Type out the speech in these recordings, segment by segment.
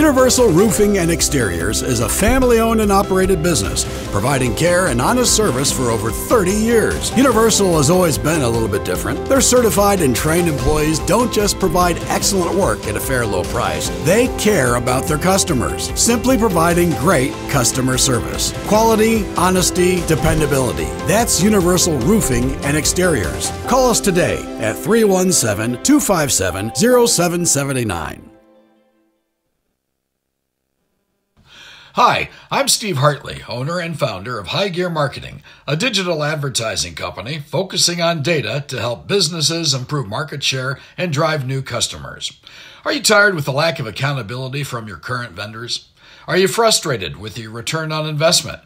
Universal Roofing and Exteriors is a family owned and operated business, providing care and honest service for over 30 years. Universal has always been a little bit different. Their certified and trained employees don't just provide excellent work at a fair low price, they care about their customers, simply providing great customer service. Quality, honesty, dependability. That's Universal Roofing and Exteriors. Call us today at 317 257 0779. Hi, I'm Steve Hartley, owner and founder of High Gear Marketing, a digital advertising company focusing on data to help businesses improve market share and drive new customers. Are you tired with the lack of accountability from your current vendors? Are you frustrated with your return on investment?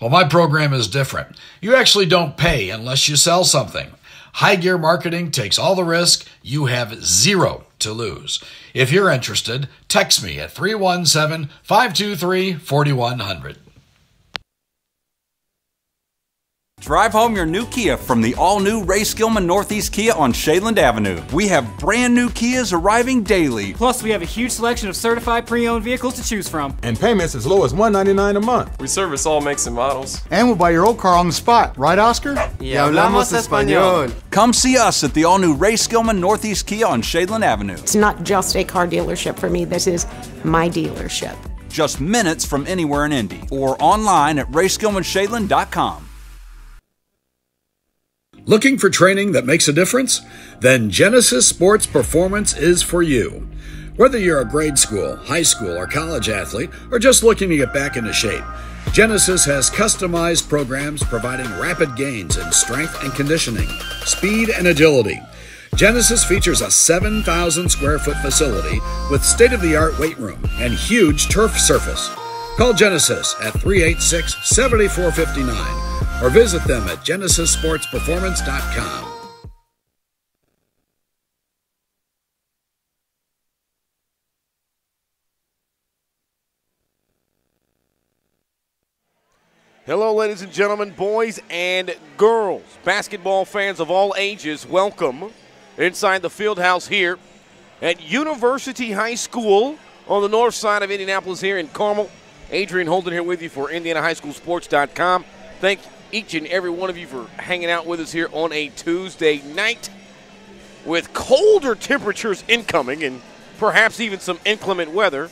Well, my program is different. You actually don't pay unless you sell something. High Gear Marketing takes all the risk. You have zero to lose. If you're interested, text me at 317 523 4100. Drive home your new Kia from the all new Ray Skillman Northeast Kia on Shadeland Avenue. We have brand new Kias arriving daily. Plus, we have a huge selection of certified pre owned vehicles to choose from. And payments as low as 199 a month. We service all makes and models. And we'll buy your old car on the spot, right, Oscar? Y hablamos español. Come see us at the all new Ray Skillman Northeast Kia on Shadeland Avenue. It's not just a car dealership for me, this is my dealership. Just minutes from anywhere in Indy or online at rayskillmanshadeland.com. Looking for training that makes a difference? Then Genesis Sports Performance is for you. Whether you're a grade school, high school, or college athlete, or just looking to get back into shape, Genesis has customized programs providing rapid gains in strength and conditioning, speed and agility. Genesis features a 7,000 square foot facility with state of the art weight room and huge turf surface. Call Genesis at 386 7459 or visit them at genesissportsperformance.com. Hello, ladies and gentlemen, boys and girls, basketball fans of all ages, welcome inside the field house here at University High School on the north side of Indianapolis here in Carmel. Adrian Holden here with you for IndianaHighSchoolSports.com. Thank each and every one of you for hanging out with us here on a Tuesday night with colder temperatures incoming and perhaps even some inclement weather.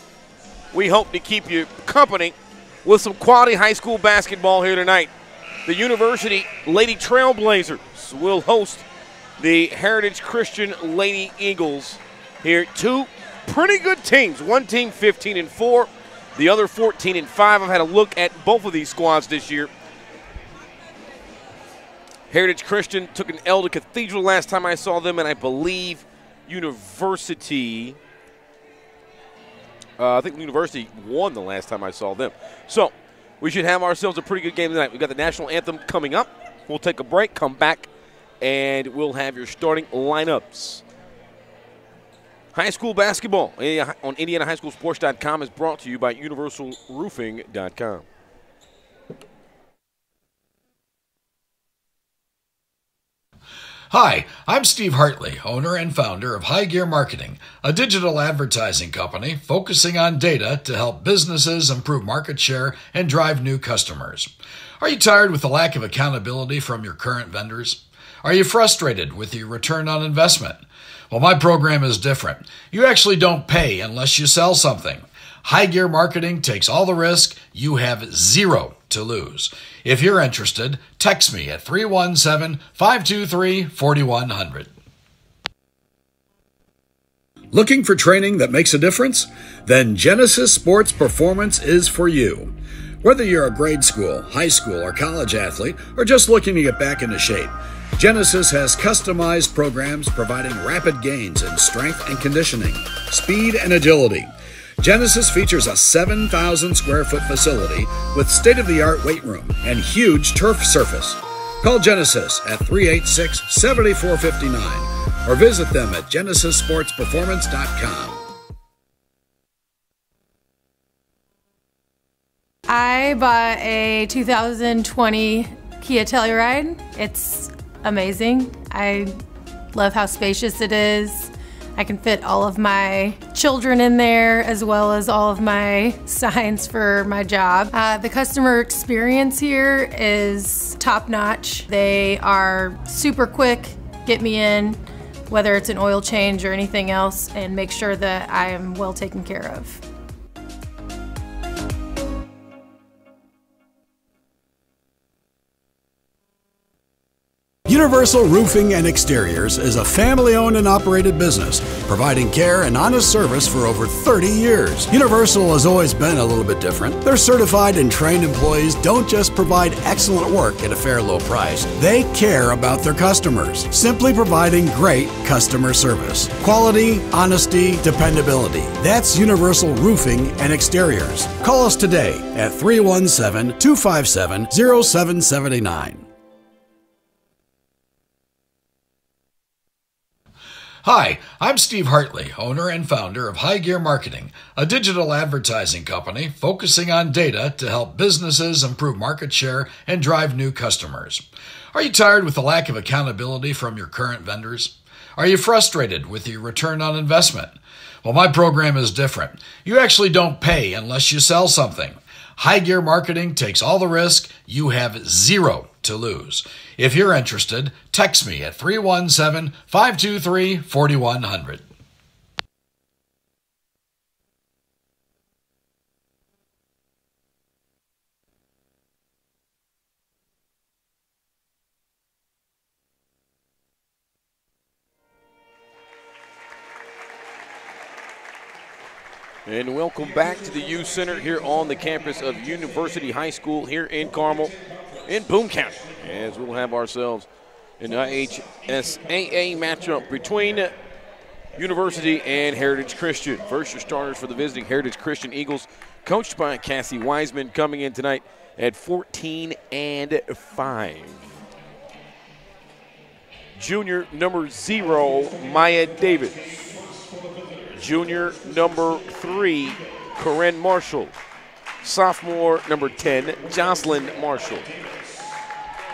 We hope to keep you company with some quality high school basketball here tonight. The University Lady Trailblazers will host the Heritage Christian Lady Eagles here. Two pretty good teams. One team 15 and 4, the other 14 and 5. I've had a look at both of these squads this year. Heritage Christian took an L to Cathedral last time I saw them, and I believe University. Uh, I think University won the last time I saw them. So we should have ourselves a pretty good game tonight. We've got the national anthem coming up. We'll take a break, come back, and we'll have your starting lineups. High school basketball on IndianaHighSchoolSports.com is brought to you by UniversalRoofing.com. Hi, I'm Steve Hartley, owner and founder of High Gear Marketing, a digital advertising company focusing on data to help businesses improve market share and drive new customers. Are you tired with the lack of accountability from your current vendors? Are you frustrated with your return on investment? Well, my program is different. You actually don't pay unless you sell something. High Gear Marketing takes all the risk. You have zero to lose. If you're interested, text me at 317 523 4100. Looking for training that makes a difference? Then Genesis Sports Performance is for you. Whether you're a grade school, high school, or college athlete, or just looking to get back into shape, Genesis has customized programs providing rapid gains in strength and conditioning, speed and agility. Genesis features a 7,000 square foot facility with state of the art weight room and huge turf surface. Call Genesis at 386 7459 or visit them at GenesisSportsPerformance.com. I bought a 2020 Kia Telluride. It's amazing. I love how spacious it is. I can fit all of my children in there as well as all of my signs for my job. Uh, the customer experience here is top notch. They are super quick, get me in, whether it's an oil change or anything else, and make sure that I am well taken care of. Universal Roofing and Exteriors is a family owned and operated business, providing care and honest service for over 30 years. Universal has always been a little bit different. Their certified and trained employees don't just provide excellent work at a fair low price, they care about their customers, simply providing great customer service. Quality, honesty, dependability. That's Universal Roofing and Exteriors. Call us today at 317 257 0779. Hi, I'm Steve Hartley, owner and founder of High Gear Marketing, a digital advertising company focusing on data to help businesses improve market share and drive new customers. Are you tired with the lack of accountability from your current vendors? Are you frustrated with your return on investment? Well, my program is different. You actually don't pay unless you sell something. High Gear Marketing takes all the risk. You have zero to lose. If you're interested, text me at 317 523 4100. And welcome back to the U Center here on the campus of University High School here in Carmel, in Boone County, as we'll have ourselves an IHSAA matchup between University and Heritage Christian. First, your starters for the visiting Heritage Christian Eagles, coached by Cassie Wiseman, coming in tonight at 14 and 5. Junior number zero, Maya Davis. Junior number three, Corinne Marshall. Sophomore number 10, Jocelyn Marshall.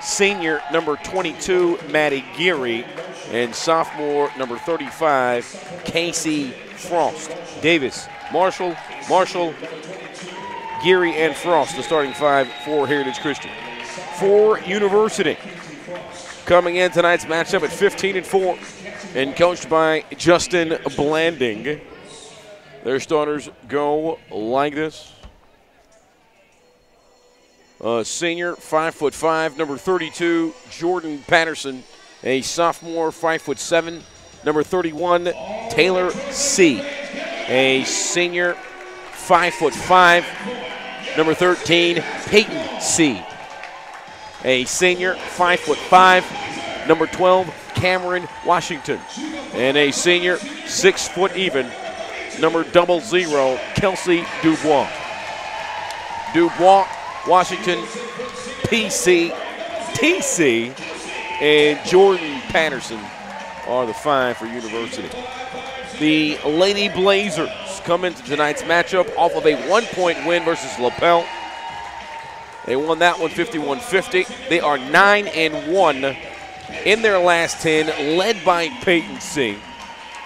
Senior number 22, Maddie Geary. And sophomore number 35, Casey Frost. Davis, Marshall, Marshall, Geary, and Frost, the starting five for Heritage Christian. For University, coming in tonight's matchup at 15 and 4 and coached by Justin Blanding. Their starters go like this. Uh, senior, five foot five, number 32, Jordan Patterson, a sophomore, five foot seven, number 31, Taylor C, a senior, five foot five, number 13, Peyton C, a senior, five foot five, number 12, Cameron Washington. And a senior, six foot even, number double zero, Kelsey Dubois. Dubois, Washington, PC, TC, and Jordan Patterson are the five for University. The Lady Blazers come into tonight's matchup off of a one point win versus Lapel. They won that one 51 50. They are 9 and 1 in their last 10, led by Peyton C,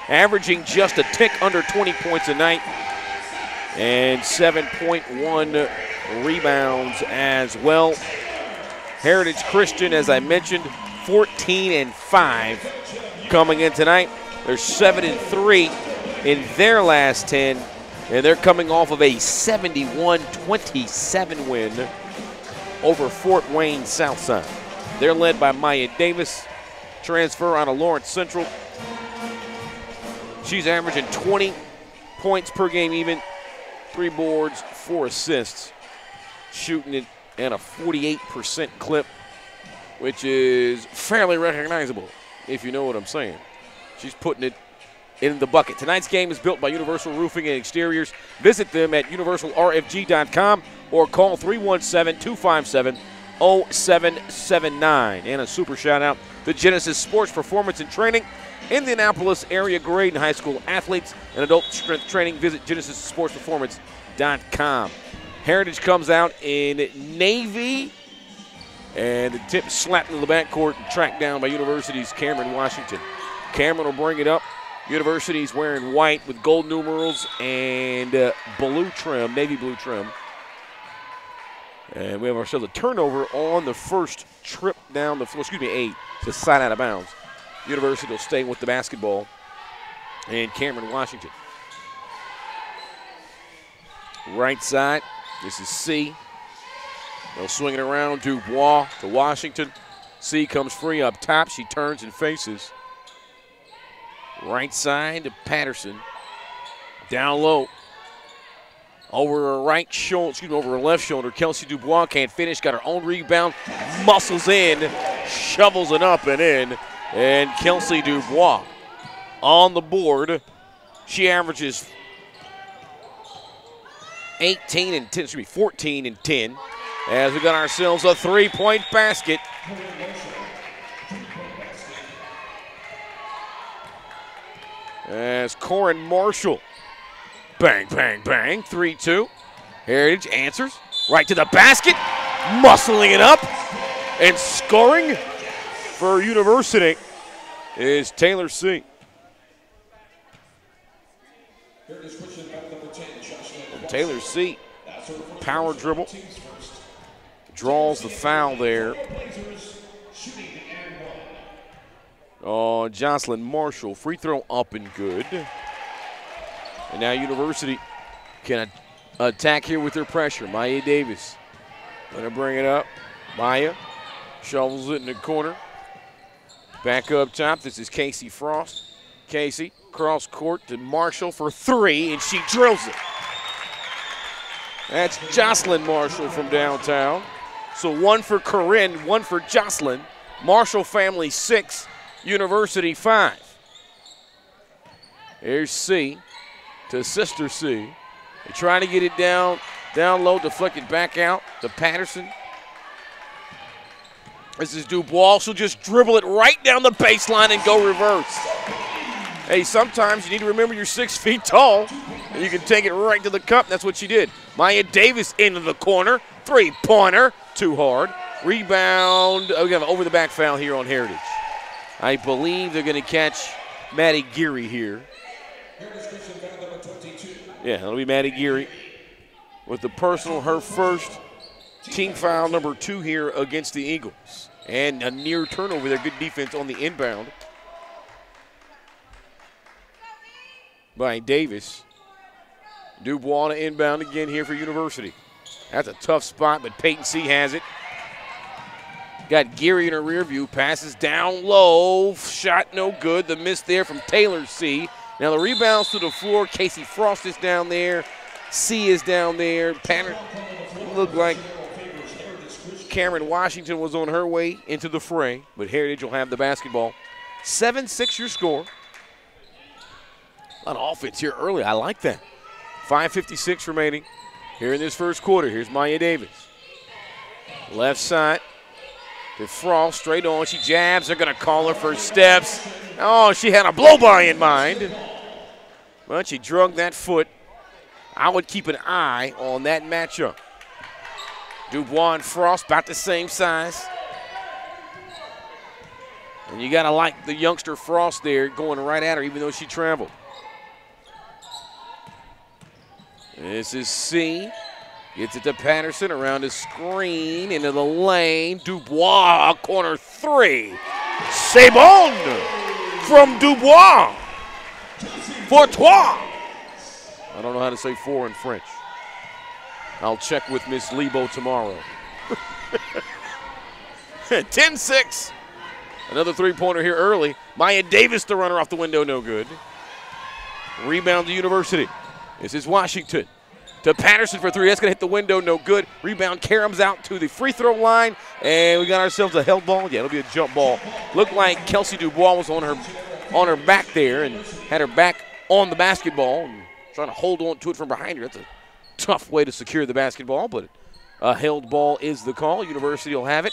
averaging just a tick under 20 points a night and 7.1 rebounds as well. Heritage Christian, as I mentioned, 14 and 5 coming in tonight. They're 7 and 3 in their last 10, and they're coming off of a 71 27 win over Fort Wayne Southside. They're led by Maya Davis, transfer out of Lawrence Central. She's averaging 20 points per game, even three boards, four assists, shooting it at a 48% clip, which is fairly recognizable, if you know what I'm saying. She's putting it in the bucket. Tonight's game is built by Universal Roofing and Exteriors. Visit them at universalrfg.com or call 317 257 0779. And a super shout out to Genesis Sports Performance and Training. Indianapolis area grade and high school athletes and adult strength training. Visit genesissportsperformance.com. Heritage comes out in Navy. And the tip slapped into the backcourt and tracked down by University's Cameron Washington. Cameron will bring it up University's wearing white with gold numerals and uh, blue trim, navy blue trim. And we have ourselves a turnover on the first trip down the floor. Excuse me, eight. to side out of bounds. University will stay with the basketball. And Cameron Washington. Right side. This is C. They'll swing it around. Dubois to Washington. C comes free up top. She turns and faces. Right side to Patterson. Down low. Over her right shoulder, excuse me, over her left shoulder. Kelsey Dubois can't finish. Got her own rebound. Muscles in. Shovels it up and in. And Kelsey Dubois on the board. She averages 18 and 10, excuse me, 14 and 10 as we got ourselves a three point basket. As Corinne Marshall. Bang, bang, bang. 3 2. Heritage answers. Right to the basket. Muscling it up. And scoring for University is Taylor C. Taylor C. Power dribble. Draws the foul there. Oh, Jocelyn Marshall. Free throw up and good. And now University can attack here with their pressure. Maya Davis. Gonna bring it up. Maya shovels it in the corner. Back up top. This is Casey Frost. Casey cross court to Marshall for three, and she drills it. That's Jocelyn Marshall from downtown. So one for Corinne, one for Jocelyn. Marshall family six, University five. Here's C to sister C. They're trying to get it down, down low, deflected back out to Patterson. This is Dubois. She'll just dribble it right down the baseline and go reverse. Hey, sometimes you need to remember you're six feet tall and you can take it right to the cup. That's what she did. Maya Davis into the corner. Three pointer. Too hard. Rebound. Oh, we have an over the back foul here on Heritage. I believe they're going to catch Maddie Geary here. Yeah, that'll be Maddie Geary with the personal, her first team foul number two here against the Eagles. And a near turnover there. Good defense on the inbound by Davis. Dubois to inbound again here for University. That's a tough spot, but Peyton C has it. Got Geary in her rear view. Passes down low. Shot no good. The miss there from Taylor C. Now the rebounds to the floor. Casey Frost is down there. C is down there. Pattern looked like Cameron Washington was on her way into the fray, but Heritage will have the basketball. 7 6 your score. A lot of offense here early. I like that. 5.56 remaining here in this first quarter. Here's Maya Davis. Left side to Frost, straight on. She jabs. They're going to call her for steps. Oh, she had a blow by in mind. But she drug that foot. I would keep an eye on that matchup. Dubois and Frost about the same size. And you got to like the youngster Frost there going right at her, even though she traveled. This is C. Gets it to Patterson around the screen into the lane. Dubois, corner three. C'est bon from Dubois. For toi. I don't know how to say four in French. I'll check with Miss Lebo tomorrow. 10 6. Another three pointer here early. Maya Davis, the runner off the window, no good. Rebound to University. This is Washington. To Patterson for three. That's going to hit the window, no good. Rebound, Karams out to the free throw line. And we got ourselves a held ball. Yeah, it'll be a jump ball. Looked like Kelsey Dubois was on her on her back there and had her back on the basketball and trying to hold on to it from behind her. That's a tough way to secure the basketball, but a held ball is the call. University will have it.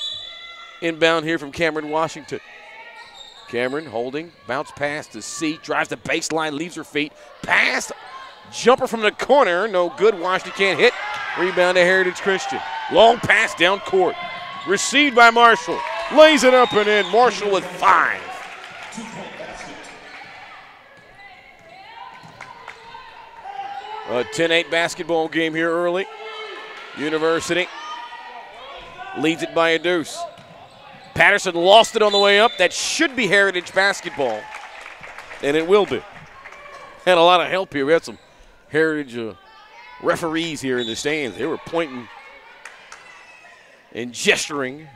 Inbound here from Cameron Washington. Cameron holding, bounce pass to C, drives the baseline, leaves her feet, pass, jumper from the corner, no good. Washington can't hit. Rebound to Heritage Christian. Long pass down court, received by Marshall, lays it up and in. Marshall with five. A 10-8 basketball game here early. University leads it by a deuce. Patterson lost it on the way up. That should be Heritage basketball, and it will be. Had a lot of help here. We had some Heritage uh, referees here in the stands. They were pointing and gesturing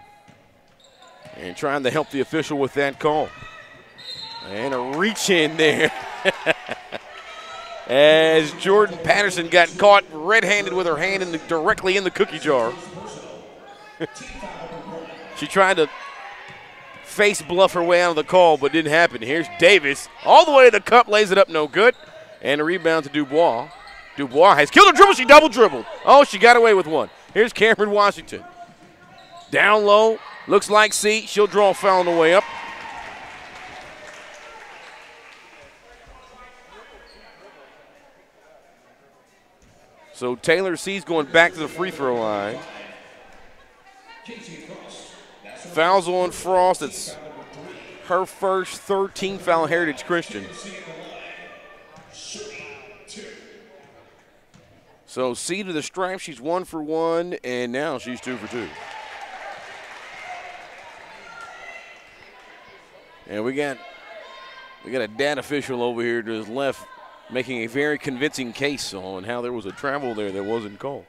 and trying to help the official with that call. And a reach in there. As Jordan Patterson got caught red handed with her hand in the, directly in the cookie jar. she tried to face bluff her way out of the call, but didn't happen. Here's Davis all the way to the cup, lays it up, no good. And a rebound to Dubois. Dubois has killed a dribble. She double dribbled. Oh, she got away with one. Here's Cameron Washington. Down low, looks like C. She'll draw a foul on the way up. So Taylor C's going back to the free throw line. Fouls on Frost. It's her first 13 foul Heritage Christian. So C to the stripe. She's one for one, and now she's two for two. And we got we got a dad official over here to his left making a very convincing case on how there was a travel there that wasn't called.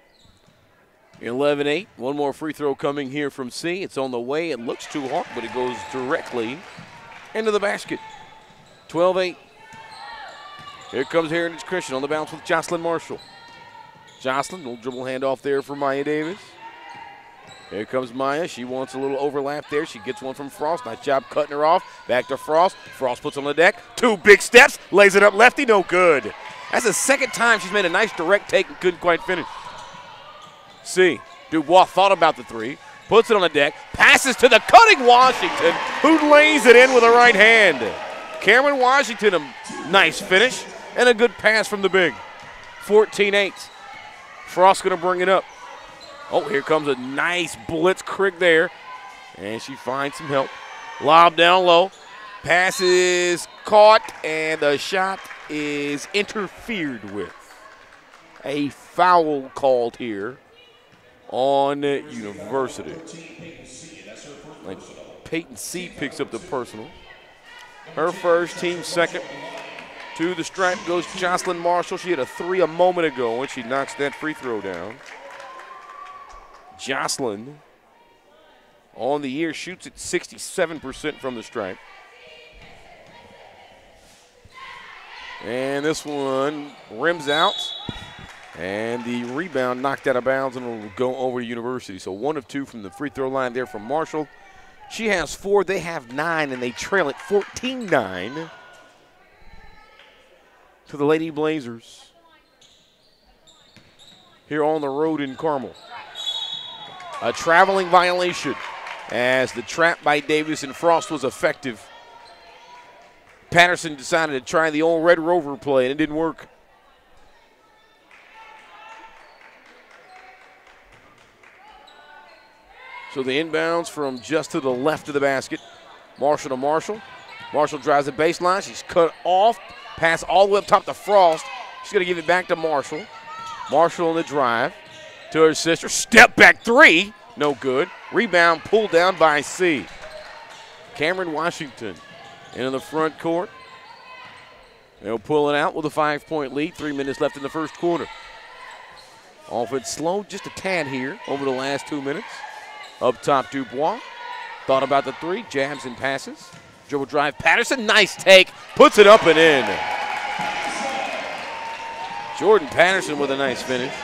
11 8. One more free throw coming here from C. It's on the way. It looks too hard, but it goes directly into the basket. 12 8. Here comes Heritage Christian on the bounce with Jocelyn Marshall. Jocelyn, little dribble handoff there for Maya Davis. Here comes Maya. She wants a little overlap there. She gets one from Frost. Nice job cutting her off. Back to Frost. Frost puts on the deck. Two big steps. Lays it up lefty. No good. That's the second time she's made a nice direct take and couldn't quite finish. See, Dubois thought about the three. Puts it on the deck. Passes to the cutting Washington, who lays it in with a right hand. Cameron Washington, a nice finish and a good pass from the big. 14 8. Frost going to bring it up. Oh, here comes a nice blitz crick there. And she finds some help. Lob down low. Pass is caught, and the shot is interfered with. A foul called here on University. Like Peyton C picks up the personal. Her first, team second. To the stripe goes Jocelyn Marshall. She had a three a moment ago, and she knocks that free throw down. Jocelyn on the year shoots at 67% from the stripe. And this one rims out. And the rebound knocked out of bounds and will go over to University. So one of two from the free throw line there from Marshall. She has four, they have nine, and they trail it 14 9 to the Lady Blazers here on the road in Carmel. A traveling violation as the trap by Davis and Frost was effective. Patterson decided to try the old Red Rover play, and it didn't work. So the inbounds from just to the left of the basket. Marshall to Marshall. Marshall drives the baseline. She's cut off. Pass all the way up top to Frost. She's going to give it back to Marshall. Marshall on the drive to her sister. Step back three. No good. Rebound pulled down by C. Cameron Washington into the front court. They'll pull it out with a five point lead. Three minutes left in the first quarter. Offense slowed just a tad here over the last two minutes. Up top, Dubois. Thought about the three, jabs and passes. Dribble drive, Patterson, nice take, puts it up and in. Jordan Patterson with a nice finish.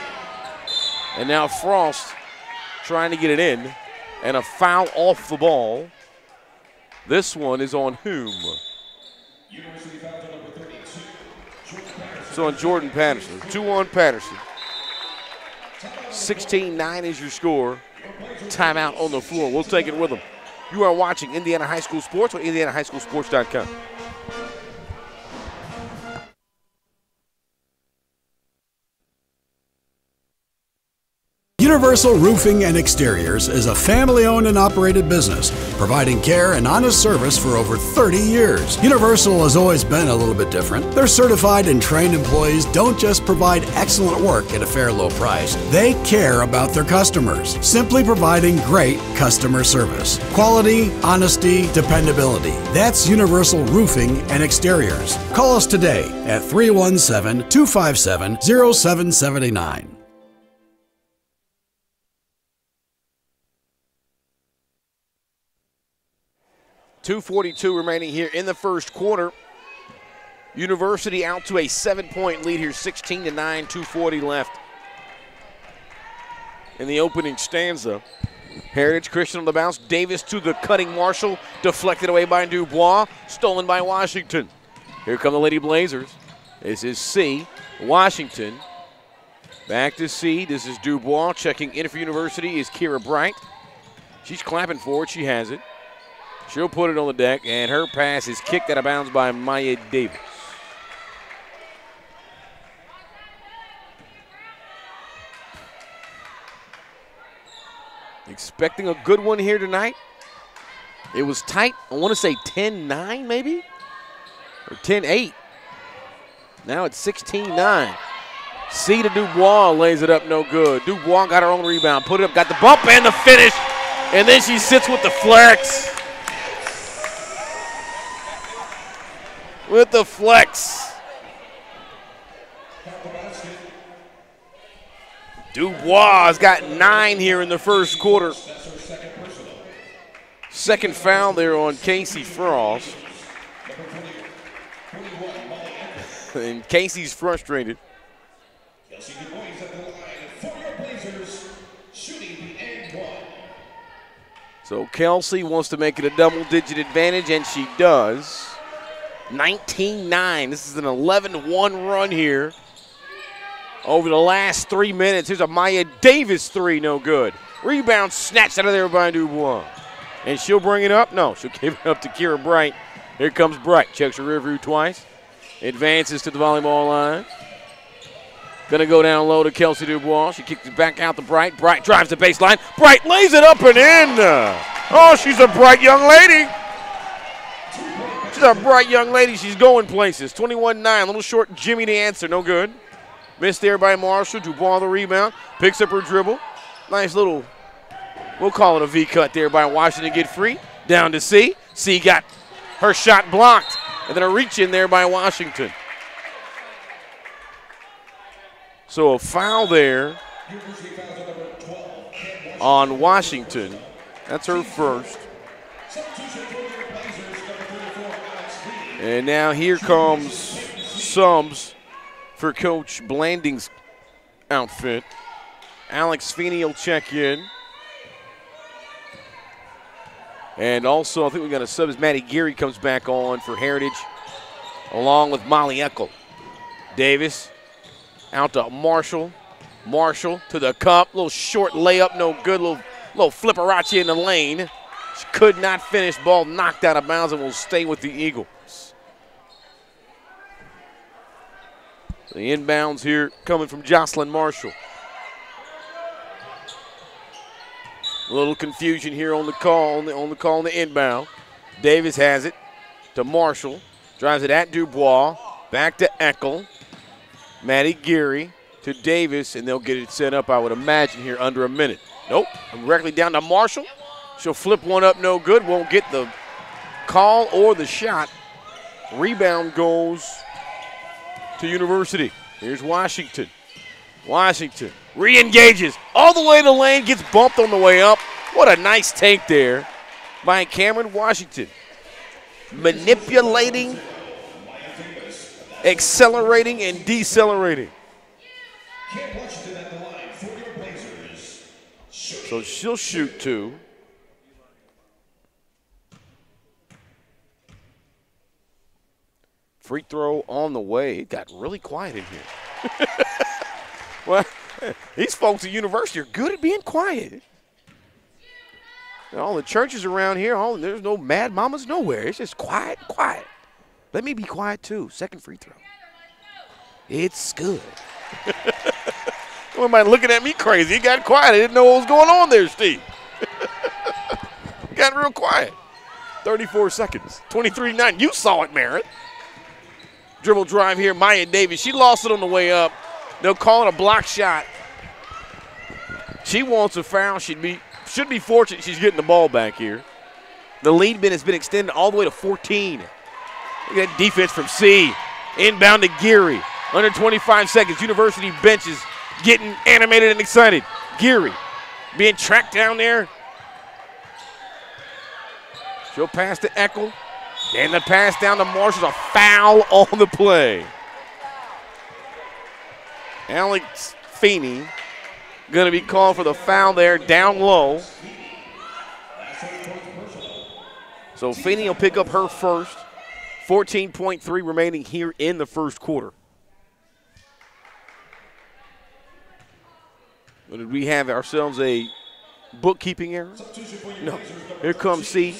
And now Frost trying to get it in. And a foul off the ball. This one is on whom? So on Jordan Patterson. Two on Patterson. 16 9 is your score. Timeout on the floor. We'll take it with them. You are watching Indiana High School Sports or IndianaHighSchoolSports.com. Universal Roofing and Exteriors is a family owned and operated business, providing care and honest service for over 30 years. Universal has always been a little bit different. Their certified and trained employees don't just provide excellent work at a fair low price, they care about their customers, simply providing great customer service. Quality, honesty, dependability. That's Universal Roofing and Exteriors. Call us today at 317 257 0779. 242 remaining here in the first quarter. University out to a seven-point lead here, 16 to 9, 240 left in the opening stanza. Heritage Christian on the bounce. Davis to the cutting Marshall. Deflected away by Dubois. Stolen by Washington. Here come the Lady Blazers. This is C. Washington. Back to C. This is Dubois. Checking in for University is Kira Bright. She's clapping for it. She has it. She'll put it on the deck, and her pass is kicked out of bounds by Maya Davis. Expecting a good one here tonight. It was tight. I want to say 10 9, maybe? Or 10 8. Now it's 16 9. C to Dubois lays it up no good. Dubois got her own rebound, put it up, got the bump and the finish. And then she sits with the flex. With the flex. Dubois has got nine here in the first quarter. Second foul there on Casey Frost. and Casey's frustrated. So Kelsey wants to make it a double digit advantage, and she does. 19 9. This is an 11 1 run here over the last three minutes. Here's a Maya Davis three, no good. Rebound snatched out of there by Dubois. And she'll bring it up? No, she'll give it up to Kira Bright. Here comes Bright. Checks her rear view twice. Advances to the volleyball line. Gonna go down low to Kelsey Dubois. She kicks it back out to Bright. Bright drives the baseline. Bright lays it up and in. Oh, she's a bright young lady. She's a bright young lady. She's going places. 21 9. A little short Jimmy the answer. No good. Missed there by Marshall. Dubois the rebound. Picks up her dribble. Nice little, we'll call it a V cut there by Washington. Get free. Down to C. C got her shot blocked. And then a reach in there by Washington. So a foul there on Washington. That's her first. And now here comes Sums for Coach Blanding's outfit. Alex Feeney will check in. And also, I think we got a sub as Maddie Geary comes back on for Heritage, along with Molly Eckel. Davis out to Marshall. Marshall to the cup. Little short layup, no good. Little, little flipperachi in the lane. She could not finish. Ball knocked out of bounds and will stay with the Eagles. The inbounds here coming from Jocelyn Marshall. A little confusion here on the call, on the, on the call on the inbound. Davis has it to Marshall. Drives it at Dubois. Back to Eckel. Maddie Geary to Davis, and they'll get it set up, I would imagine, here under a minute. Nope. Directly down to Marshall. She'll flip one up, no good. Won't get the call or the shot. Rebound goes to University. Here's Washington. Washington re-engages all the way to the lane, gets bumped on the way up. What a nice take there by Cameron Washington. Manipulating, accelerating, and decelerating. So she'll shoot two. Free throw on the way. It got really quiet in here. well, these folks at university are good at being quiet. All the churches around here, all there's no mad mamas nowhere. It's just quiet, quiet. Let me be quiet too. Second free throw. It's good. Somebody looking at me crazy. It got quiet. I didn't know what was going on there, Steve. got real quiet. 34 seconds. 23 9. You saw it, Merritt. Dribble drive here. Maya Davis. She lost it on the way up. They'll call it a block shot. She wants a foul. She'd be should be fortunate she's getting the ball back here. The lead bin has been extended all the way to 14. Look at that defense from C. Inbound to Geary. Under 25 seconds. University bench is getting animated and excited. Geary being tracked down there. She'll pass to Eckel. And the pass down to Marshall. A foul on the play. Alex Feeney going to be called for the foul there down low. So Feeney will pick up her first. 14.3 remaining here in the first quarter. Did we have ourselves a bookkeeping error? No. Here comes C.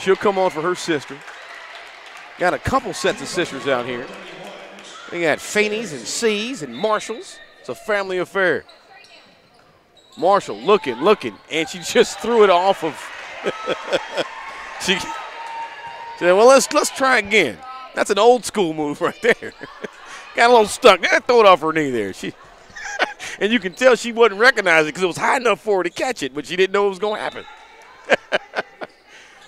She'll come on for her sister. Got a couple sets of sisters out here. They got Feeney's and C's and Marshalls. It's a family affair. Marshall looking, looking, and she just threw it off of. she said, "Well, let's let's try again." That's an old school move right there. Got a little stuck. Yeah, throw it off her knee there. She, and you can tell she wasn't recognizing because it was high enough for her to catch it, but she didn't know it was going to happen.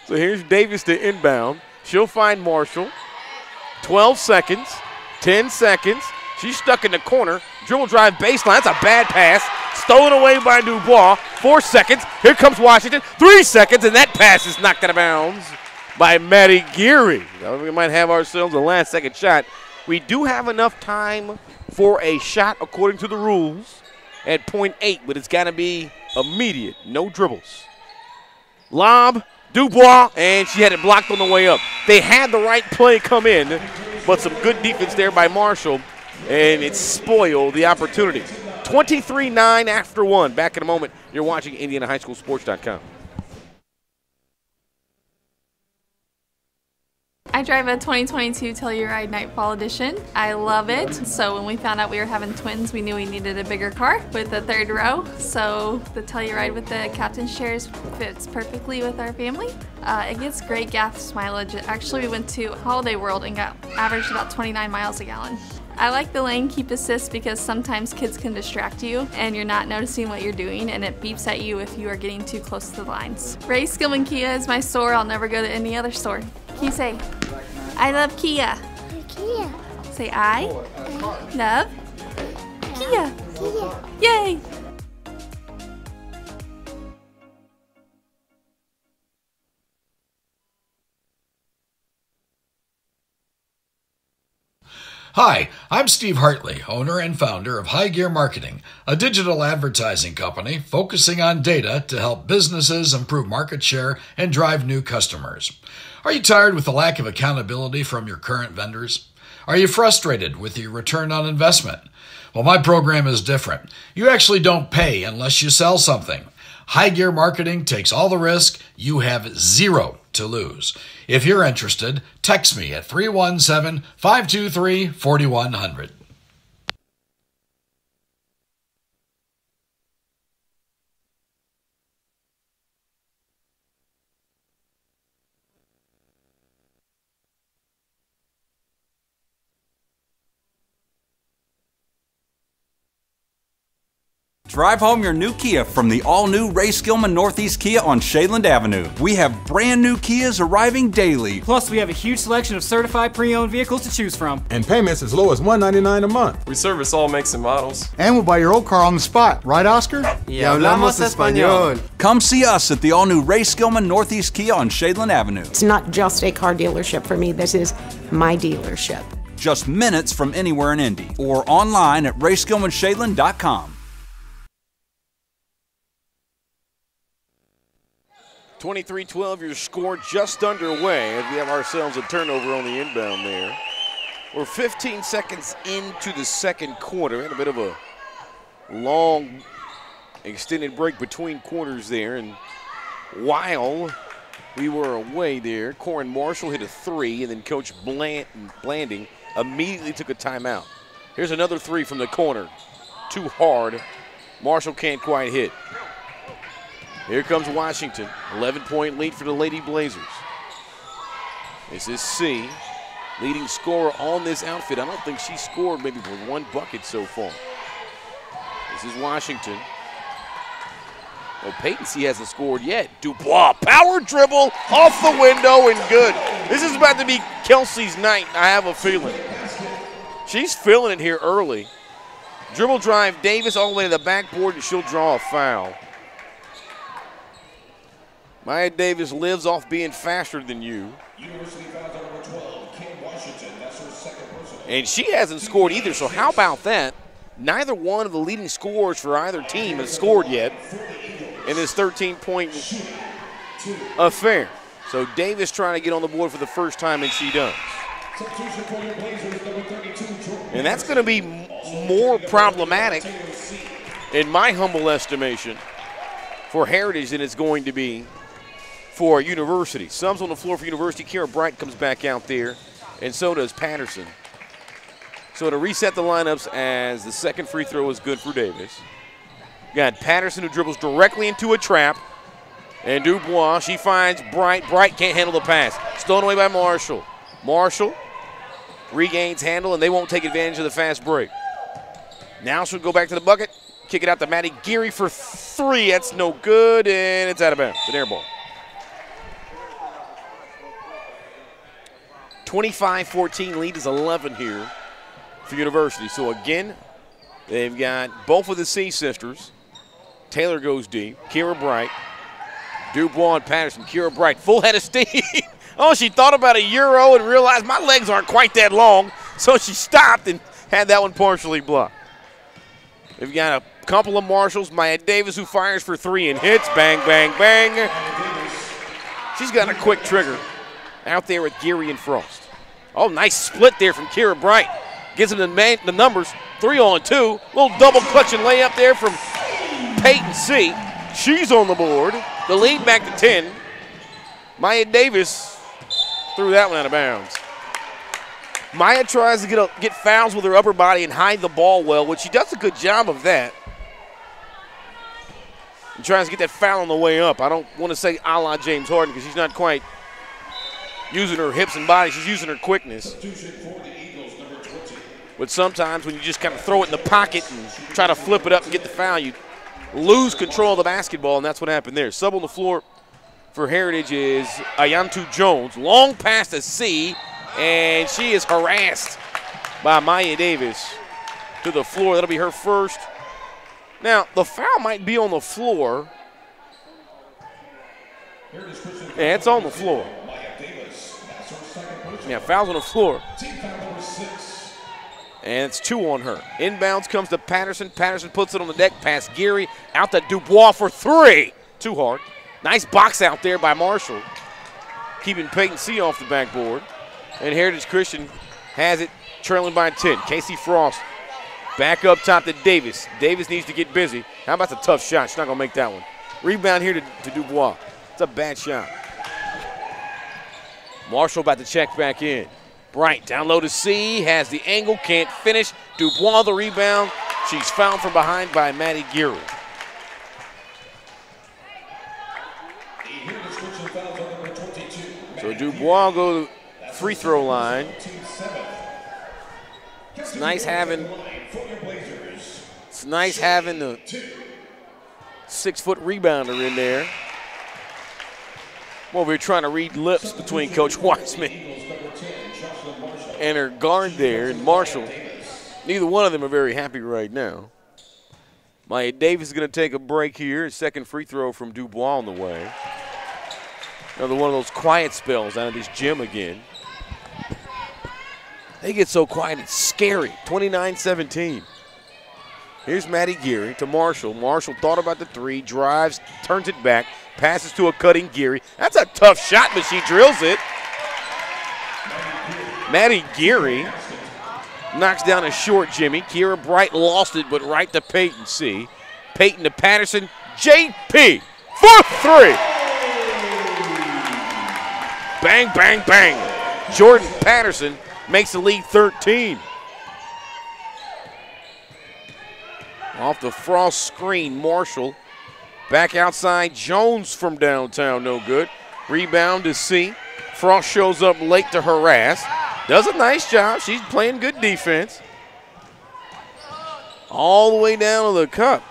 So here's Davis to inbound. She'll find Marshall. 12 seconds, 10 seconds. She's stuck in the corner. Dribble drive baseline. That's a bad pass. Stolen away by Dubois. Four seconds. Here comes Washington. Three seconds, and that pass is knocked out of bounds by Maddie Geary. we might have ourselves a last second shot. We do have enough time for a shot according to the rules at point eight, but it's got to be immediate. No dribbles. Lob, Dubois, and she had it blocked on the way up. They had the right play come in, but some good defense there by Marshall, and it spoiled the opportunity. 23 9 after one. Back in a moment. You're watching IndianaHighSchoolSports.com. I drive a 2022 Telluride Nightfall Edition. I love it. So when we found out we were having twins, we knew we needed a bigger car with a third row. So the Telluride with the captain's chairs fits perfectly with our family. Uh, it gets great gas mileage. Actually, we went to Holiday World and got averaged about 29 miles a gallon. I like the lane keep assist because sometimes kids can distract you and you're not noticing what you're doing and it beeps at you if you are getting too close to the lines. Ray Skillman Kia is my store. I'll never go to any other store. Can you say, I love Kia? Kia. Say I love Kia. Kia. Yay! Hi, I'm Steve Hartley, owner and founder of High Gear Marketing, a digital advertising company focusing on data to help businesses improve market share and drive new customers. Are you tired with the lack of accountability from your current vendors? Are you frustrated with your return on investment? Well, my program is different. You actually don't pay unless you sell something. High Gear Marketing takes all the risk. You have zero to lose. If you're interested, text me at 317 523 4100. Drive home your new Kia from the all-new Ray Skillman Northeast Kia on Shadeland Avenue. We have brand new Kias arriving daily. Plus, we have a huge selection of certified pre-owned vehicles to choose from. And payments as low as 199 a month. We service all makes and models. And we'll buy your old car on the spot, right, Oscar? Y hablamos español. Come see us at the all-new Ray Skillman Northeast Kia on Shadeland Avenue. It's not just a car dealership for me, this is my dealership. Just minutes from anywhere in Indy or online at rayskillmanshadeland.com. 23 12, your score just underway as we have ourselves a turnover on the inbound there. We're 15 seconds into the second quarter and a bit of a long extended break between quarters there. And while we were away there, Corinne Marshall hit a three, and then Coach Bland, Blanding immediately took a timeout. Here's another three from the corner. too hard. Marshall can't quite hit. Here comes Washington. 11 point lead for the Lady Blazers. This is C, leading scorer on this outfit. I don't think she scored maybe with one bucket so far. This is Washington. Well, Peyton C hasn't scored yet. Dubois, power dribble off the window and good. This is about to be Kelsey's night, I have a feeling. She's feeling it here early. Dribble drive Davis all the way to the backboard, and she'll draw a foul. Maya Davis lives off being faster than you. And she hasn't scored either, so how about that? Neither one of the leading scorers for either team has scored yet in this 13 point affair. So Davis trying to get on the board for the first time, and she does. And that's going to be more problematic, in my humble estimation, for Heritage than it's going to be for University. Subs on the floor for University. Kira Bright comes back out there, and so does Patterson. So to reset the lineups as the second free throw is good for Davis. Got Patterson who dribbles directly into a trap. And Dubois, she finds Bright. Bright can't handle the pass. Stolen away by Marshall. Marshall regains handle, and they won't take advantage of the fast break. Now she'll go back to the bucket, kick it out to Maddie Geary for three. That's no good, and it's out of bounds. An air ball. 25-14 lead is 11 here for University. So again, they've got both of the C sisters. Taylor goes deep. Kira Bright. Dubois and Patterson. Kira Bright, full head of steam. oh, she thought about a Euro and realized my legs aren't quite that long. So she stopped and had that one partially blocked. They've got a couple of marshals. Maya Davis who fires for three and hits. Bang, bang, bang. She's got a quick trigger out there with Geary and Frost. Oh, nice split there from Kira Bright. Gives him the, man, the numbers. Three on two. Little double clutch and layup there from Peyton C. She's on the board. The lead back to 10. Maya Davis threw that one out of bounds. Maya tries to get, a, get fouls with her upper body and hide the ball well, which she does a good job of that. And tries to get that foul on the way up. I don't want to say a la James Harden because she's not quite using her hips and body. She's using her quickness. But sometimes when you just kind of throw it in the pocket and try to flip it up and get the foul, you lose control of the basketball, and that's what happened there. Sub on the floor for Heritage is Ayantu Jones. Long pass to C, and she is harassed by Maya Davis to the floor. That'll be her first. Now, the foul might be on the floor. Yeah, it's on the floor. Yeah, foul's on the floor. And it's two on her. Inbounds comes to Patterson. Patterson puts it on the deck past Geary. Out to Dubois for three. Too hard. Nice box out there by Marshall. Keeping Peyton C off the backboard. And Heritage Christian has it trailing by 10. Casey Frost back up top to Davis. Davis needs to get busy. How about the tough shot? She's not going to make that one. Rebound here to, to Dubois. It's a bad shot. Marshall about to check back in. Bright down low to C, has the angle, can't finish. Dubois the rebound. She's fouled from behind by Maddie Geary. So Dubois go to free throw line. It's nice having it's nice having the six foot rebounder in there. Well, we're trying to read lips between Coach Wiseman and her guard there, and Marshall. Neither one of them are very happy right now. Maya Davis is going to take a break here. Second free throw from Dubois on the way. Another one of those quiet spells out of this gym again. They get so quiet, it's scary. 29 17. Here's Maddie Geary to Marshall. Marshall thought about the three, drives, turns it back, passes to a cutting Geary. That's a tough shot, but she drills it. Maddie Geary knocks down a short Jimmy. Kira Bright lost it, but right to Peyton C. Peyton to Patterson. JP for three. Bang, bang, bang. Jordan Patterson makes the lead 13. Off the Frost screen, Marshall. Back outside, Jones from downtown, no good. Rebound to C. Frost shows up late to harass. Does a nice job. She's playing good defense. All the way down to the cup.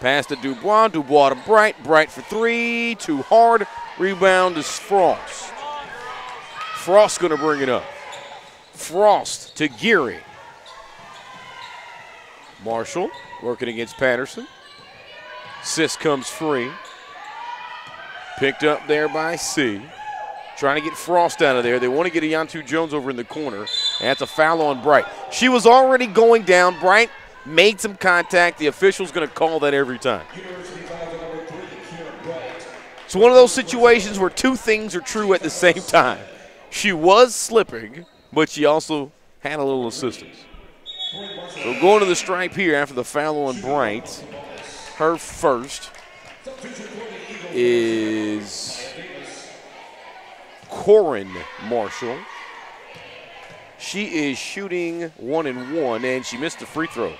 Pass to Dubois. Dubois to Bright. Bright for three. Too hard. Rebound to Frost. Frost going to bring it up. Frost to Geary. Marshall working against Patterson. Sis comes free. Picked up there by C. Trying to get Frost out of there. They want to get Ayantu Jones over in the corner. And that's a foul on Bright. She was already going down. Bright made some contact. The official's going to call that every time. It's one of those situations where two things are true at the same time. She was slipping, but she also had a little assistance. So going to the stripe here after the foul on Bright. Her first is Corinne Marshall. She is shooting one and one, and she missed the free throw.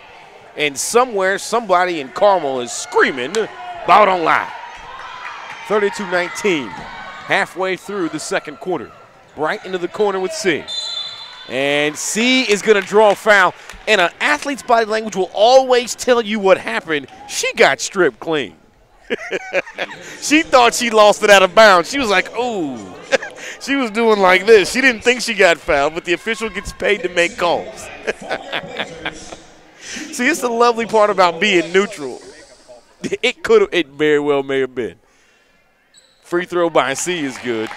And somewhere, somebody in Carmel is screaming, ball don't lie. 32-19, halfway through the second quarter. Right into the corner with C. And C is going to draw a foul. And an athlete's body language will always tell you what happened. She got stripped clean. she thought she lost it out of bounds. She was like, ooh. she was doing like this. She didn't think she got fouled, but the official gets paid to make calls. See, it's the lovely part about being neutral. It could have, it very well may have been. Free throw by C is good.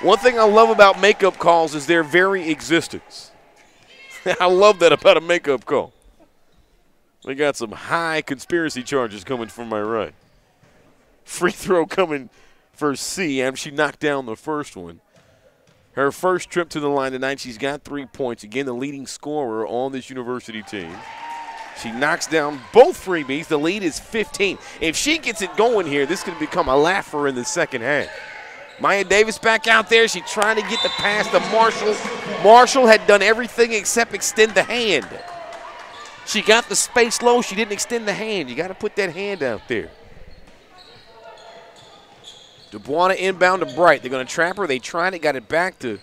One thing I love about makeup calls is their very existence. I love that about a makeup call. We got some high conspiracy charges coming from my right. Free throw coming for C after she knocked down the first one. Her first trip to the line tonight, she's got three points. Again, the leading scorer on this university team. She knocks down both freebies. The lead is 15. If she gets it going here, this could become a laugher in the second half. Maya Davis back out there. She trying to get the pass to Marshall. Marshall had done everything except extend the hand. She got the space low. She didn't extend the hand. You got to put that hand out there. Dubuana inbound to Bright. They're going to trap her. They tried it, got it back to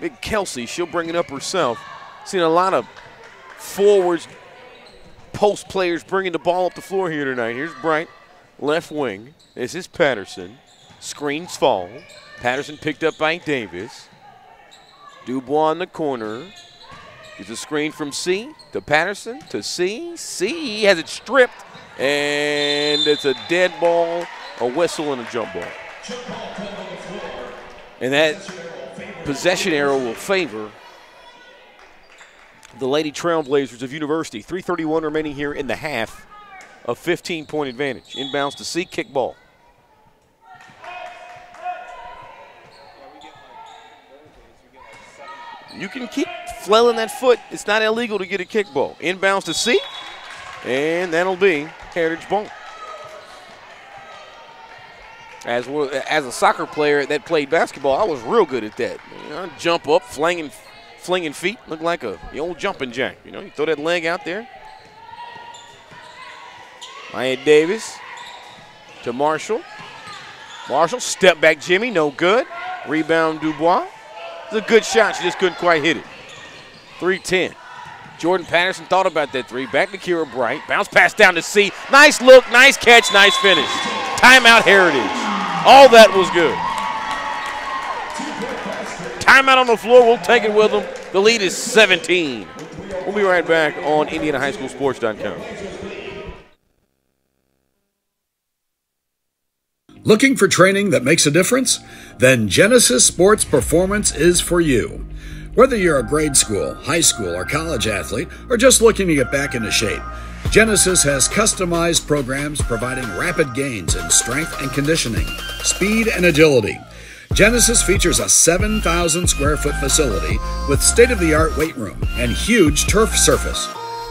Big Kelsey. She'll bring it up herself. Seen a lot of forwards, post players bringing the ball up the floor here tonight. Here's Bright, left wing. This is Patterson. Screens fall. Patterson picked up by Davis. Dubois in the corner. Gets a screen from C to Patterson to C. C has it stripped, and it's a dead ball, a whistle, and a jump ball. And that possession arrow will favor the Lady Trailblazers of University. 331 remaining here in the half. A 15-point advantage. Inbounds to C, kick You can keep flailing that foot. It's not illegal to get a kickball. Inbounds to C, and that'll be Heritage Ball. As as a soccer player that played basketball, I was real good at that. You know, jump up, flinging, flinging feet, look like a the old jumping jack. You know, you throw that leg out there. Maya Davis to Marshall. Marshall, step back Jimmy, no good. Rebound Dubois. It's a good shot. She just couldn't quite hit it. 310. Jordan Patterson thought about that three. Back to Kira Bright. Bounce pass down to C. Nice look, nice catch, nice finish. Timeout Heritage. All that was good. Timeout on the floor. We'll take it with them. The lead is 17. We'll be right back on IndianaHighSchoolSports.com. Looking for training that makes a difference? Then Genesis Sports Performance is for you. Whether you're a grade school, high school, or college athlete, or just looking to get back into shape, Genesis has customized programs providing rapid gains in strength and conditioning, speed and agility. Genesis features a 7,000 square foot facility with state of the art weight room and huge turf surface.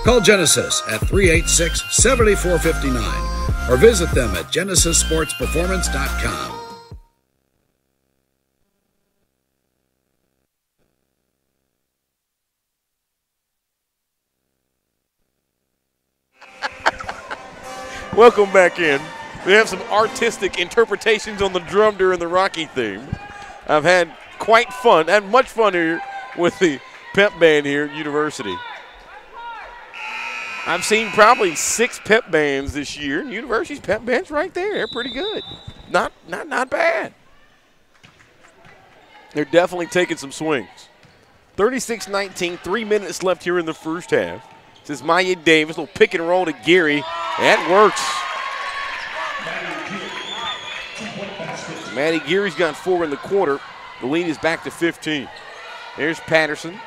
Call Genesis at 386 7459 or visit them at genesissportsperformance.com. Welcome back in. We have some artistic interpretations on the drum during the Rocky theme. I've had quite fun, had much fun here with the pep band here at University. I've seen probably six pep bands this year, University's pep band's right there. They're pretty good. Not not not bad. They're definitely taking some swings. 36-19, three minutes left here in the first half. This is Maya Davis, little pick and roll to Geary. That works. Maddie Geary's got four in the quarter. The lead is back to 15. There's Patterson.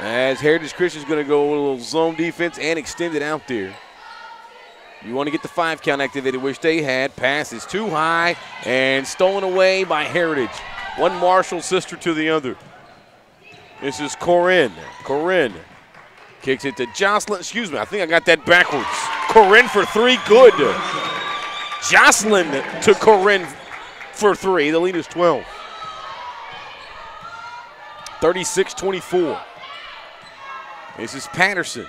As Heritage Christian's going to go a little zone defense and extend it out there. You want to get the five count activated, which they had. Pass is too high and stolen away by Heritage. One Marshall sister to the other. This is Corinne. Corinne kicks it to Jocelyn. Excuse me, I think I got that backwards. Corinne for three, good. Jocelyn to Corinne for three. The lead is 12. 36 24. This is Patterson.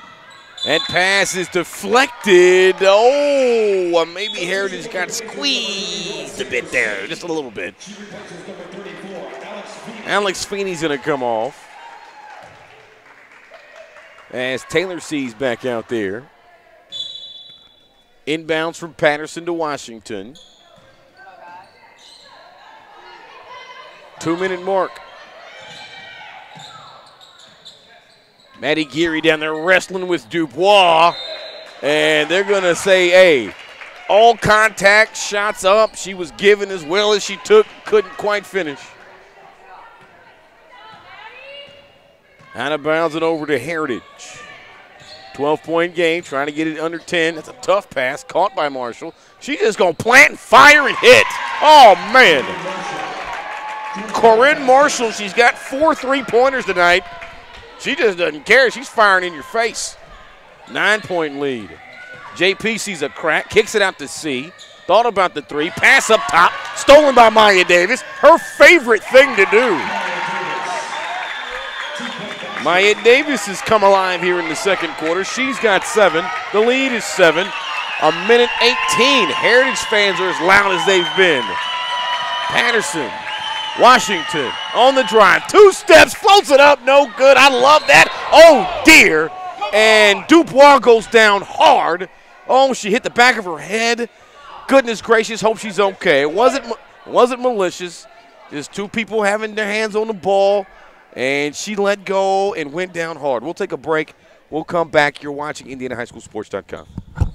That pass is deflected. Oh, uh, maybe Heritage got squeezed a bit there, just a little bit. Alex Feeney's going to come off. As Taylor sees back out there. Inbounds from Patterson to Washington. Two minute mark. Maddie Geary down there wrestling with Dubois. And they're going to say, hey, all contact, shots up. She was given as well as she took, couldn't quite finish. Out of bounds and over to Heritage. 12 point game, trying to get it under 10. That's a tough pass, caught by Marshall. She's just going to plant and fire and hit. Oh, man. Corinne Marshall, she's got four three pointers tonight. She just doesn't care. She's firing in your face. Nine point lead. JP sees a crack, kicks it out to C. Thought about the three, pass up top, stolen by Maya Davis. Her favorite thing to do. Maya Davis has come alive here in the second quarter. She's got seven. The lead is seven. A minute 18. Heritage fans are as loud as they've been. Patterson, Washington on the drive. Two steps, floats it up, no good. I love that. Oh, dear. And Dubois goes down hard. Oh, she hit the back of her head. Goodness gracious, hope she's okay. It wasn't, wasn't malicious. Just two people having their hands on the ball and she let go and went down hard. We'll take a break. We'll come back. You're watching IndianaHighSchoolSports.com.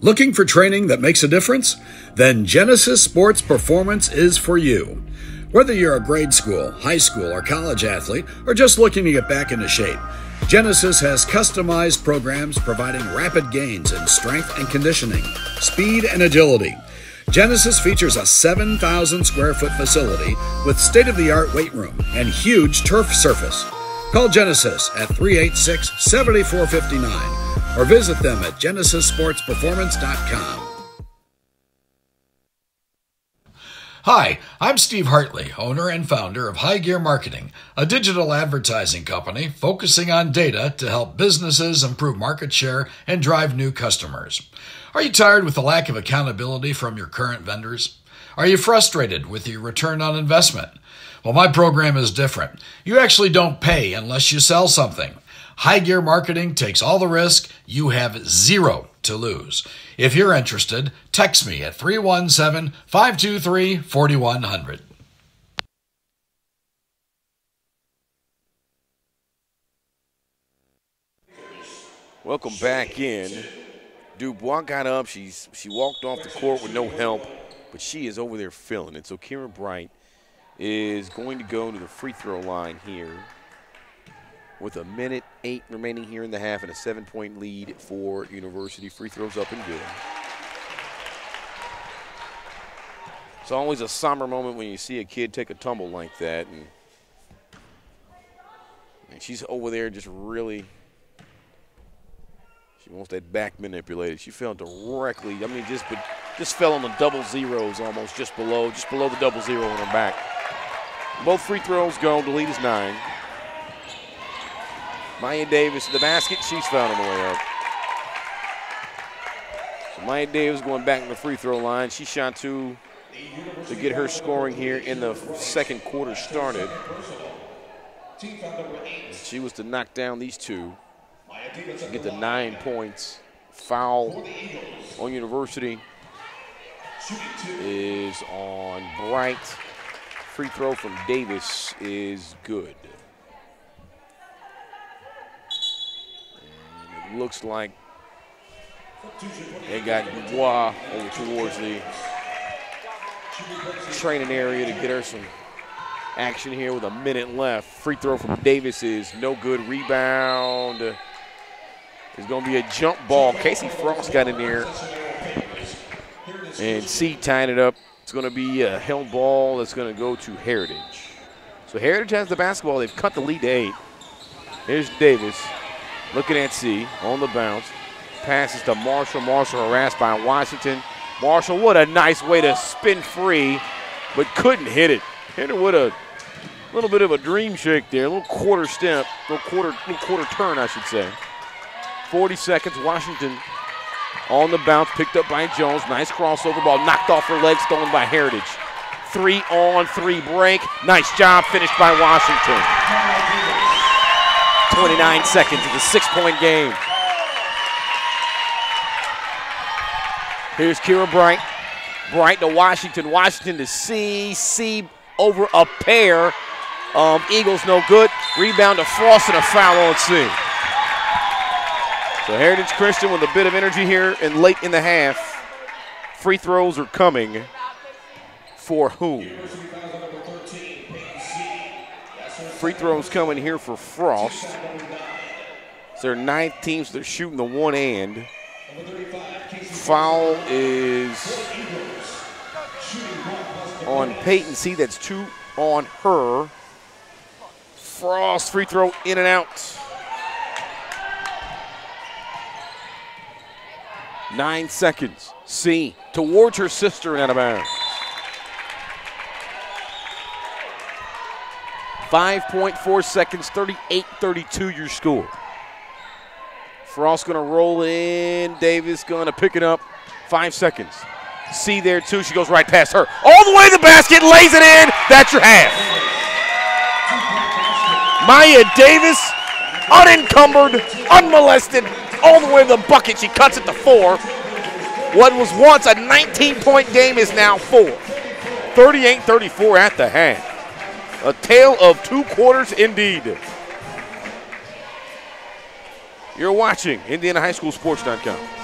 Looking for training that makes a difference? Then Genesis Sports Performance is for you. Whether you're a grade school, high school, or college athlete, or just looking to get back into shape, Genesis has customized programs providing rapid gains in strength and conditioning, speed and agility. Genesis features a 7,000 square foot facility with state of the art weight room and huge turf surface. Call Genesis at 386 7459 or visit them at genesissportsperformance.com. Hi, I'm Steve Hartley, owner and founder of High Gear Marketing, a digital advertising company focusing on data to help businesses improve market share and drive new customers. Are you tired with the lack of accountability from your current vendors? Are you frustrated with your return on investment? Well, my program is different. You actually don't pay unless you sell something. High Gear Marketing takes all the risk. You have zero to lose. If you're interested, text me at 317 523 4100. Welcome back in. Dubois got up. She's she walked off the court with no help, but she is over there filling it. So Kira Bright is going to go to the free throw line here with a minute eight remaining here in the half and a seven point lead for University. Free throws up and good. It's always a somber moment when you see a kid take a tumble like that. And, and she's over there just really she wants that back manipulated. She fell directly. I mean, just but just fell on the double zeros almost just below, just below the double zero on her back. Both free throws go. The lead is nine. Maya Davis to the basket. She's fouled on the way up. So Maya Davis going back to the free throw line. She shot two to get her scoring here in the second quarter started. She was to knock down these two get the nine points. Foul on University is on Bright. Free throw from Davis is good. And it looks like they got Dubois over towards the training area to get her some action here with a minute left. Free throw from Davis is no good. Rebound is going to be a jump ball. Casey Frost got in there and C tying it up. It's going to be a held ball that's going to go to Heritage. So Heritage has the basketball. They've cut the lead to eight. Here's Davis looking at C on the bounce. Passes to Marshall. Marshall harassed by Washington. Marshall, what a nice way to spin free, but couldn't hit it. Hit it with a little bit of a dream shake there, a little quarter step, little quarter, little quarter turn, I should say. 40 seconds. Washington on the bounce, picked up by Jones. Nice crossover ball, knocked off her leg, stolen by Heritage. Three on, three break. Nice job finished by Washington. 29 seconds. It's the six-point game. Here's Kira Bright. Bright to Washington. Washington to C. C over a pair. Um, Eagles no good. Rebound to Frost and a foul on C. So Heritage Christian with a bit of energy here and late in the half. Free throws are coming for whom? Free throws coming here for Frost. It's their ninth team, so they're shooting the one and. Foul is on Peyton C. That's two on her. Frost free throw in and out. Nine seconds. C towards her sister and out of bounds. 5.4 seconds, 38 32 your score. Frost going to roll in. Davis going to pick it up. Five seconds. C there too. She goes right past her. All the way to the basket, lays it in. That's your half. Maya Davis, unencumbered, unmolested, all the way to the bucket. She cuts it to four. What was once a 19 point game is now four. 38 34 at the half. A tale of two quarters indeed. You're watching IndianaHighSchoolSports.com.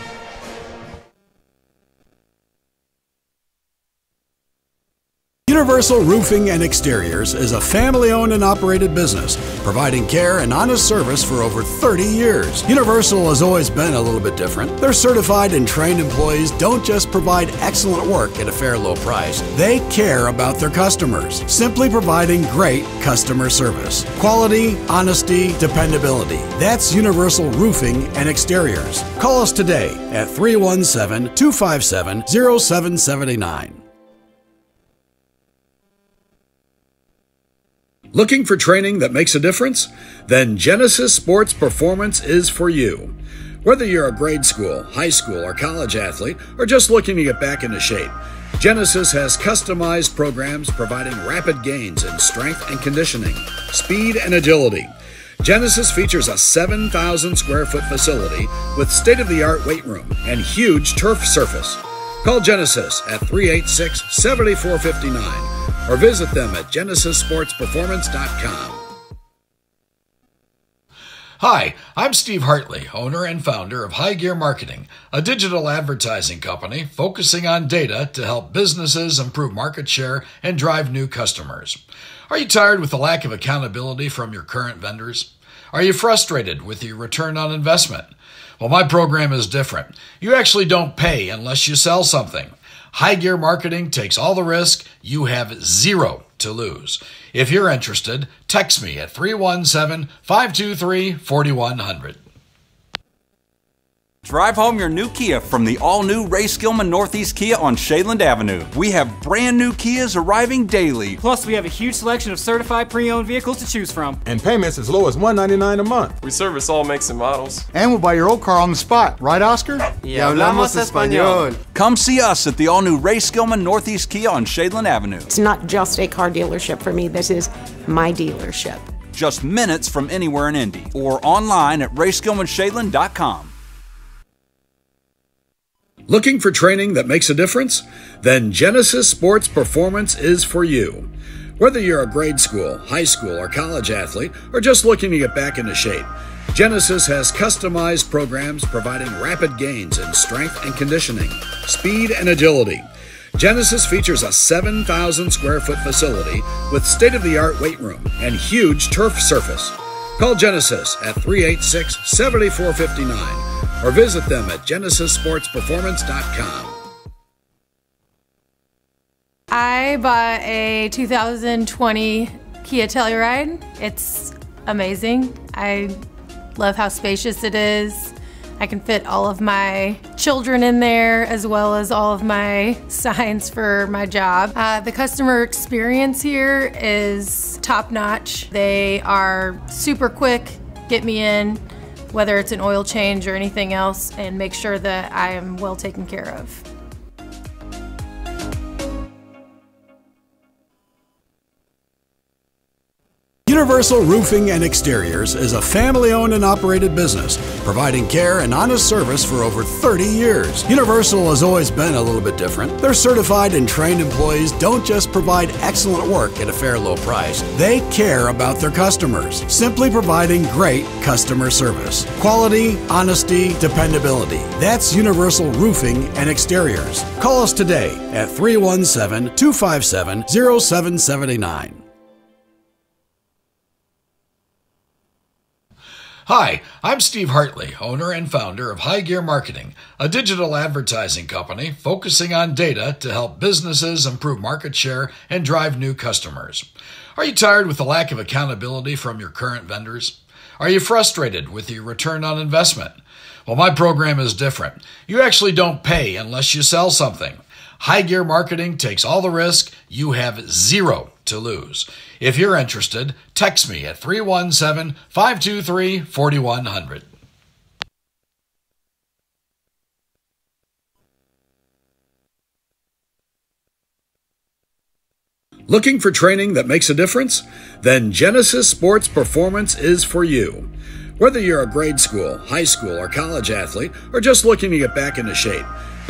Universal Roofing and Exteriors is a family owned and operated business, providing care and honest service for over 30 years. Universal has always been a little bit different. Their certified and trained employees don't just provide excellent work at a fair low price, they care about their customers, simply providing great customer service. Quality, honesty, dependability. That's Universal Roofing and Exteriors. Call us today at 317 257 0779. Looking for training that makes a difference? Then Genesis Sports Performance is for you. Whether you're a grade school, high school, or college athlete, or just looking to get back into shape, Genesis has customized programs providing rapid gains in strength and conditioning, speed and agility. Genesis features a 7,000 square foot facility with state of the art weight room and huge turf surface. Call Genesis at 386 7459 or visit them at genesissportsperformance.com. Hi, I'm Steve Hartley, owner and founder of High Gear Marketing, a digital advertising company focusing on data to help businesses improve market share and drive new customers. Are you tired with the lack of accountability from your current vendors? Are you frustrated with your return on investment? Well, my program is different. You actually don't pay unless you sell something. High Gear Marketing takes all the risk. You have zero to lose. If you're interested, text me at 317 523 4100. Drive home your new Kia from the all new Ray Skillman Northeast Kia on Shadeland Avenue. We have brand new Kias arriving daily. Plus, we have a huge selection of certified pre owned vehicles to choose from. And payments as low as 199 a month. We service all makes and models. And we'll buy your old car on the spot, right, Oscar? Y hablamos español. Come see us at the all new Ray Skillman Northeast Kia on Shadeland Avenue. It's not just a car dealership for me, this is my dealership. Just minutes from anywhere in Indy or online at rayskillmanshadeland.com. Looking for training that makes a difference? Then Genesis Sports Performance is for you. Whether you're a grade school, high school, or college athlete, or just looking to get back into shape, Genesis has customized programs providing rapid gains in strength and conditioning, speed and agility. Genesis features a 7,000 square foot facility with state of the art weight room and huge turf surface. Call Genesis at 386 7459 or visit them at genesissportsperformance.com. I bought a 2020 Kia Telluride. It's amazing. I love how spacious it is. I can fit all of my children in there as well as all of my signs for my job. Uh, the customer experience here is top notch. They are super quick, get me in, whether it's an oil change or anything else, and make sure that I am well taken care of. Universal Roofing and Exteriors is a family owned and operated business, providing care and honest service for over 30 years. Universal has always been a little bit different. Their certified and trained employees don't just provide excellent work at a fair low price, they care about their customers, simply providing great customer service. Quality, honesty, dependability. That's Universal Roofing and Exteriors. Call us today at 317 257 0779. Hi, I'm Steve Hartley, owner and founder of High Gear Marketing, a digital advertising company focusing on data to help businesses improve market share and drive new customers. Are you tired with the lack of accountability from your current vendors? Are you frustrated with your return on investment? Well, my program is different. You actually don't pay unless you sell something. High Gear Marketing takes all the risk. You have zero to lose. If you're interested, text me at 317 523 4100. Looking for training that makes a difference? Then Genesis Sports Performance is for you. Whether you're a grade school, high school, or college athlete, or just looking to get back into shape,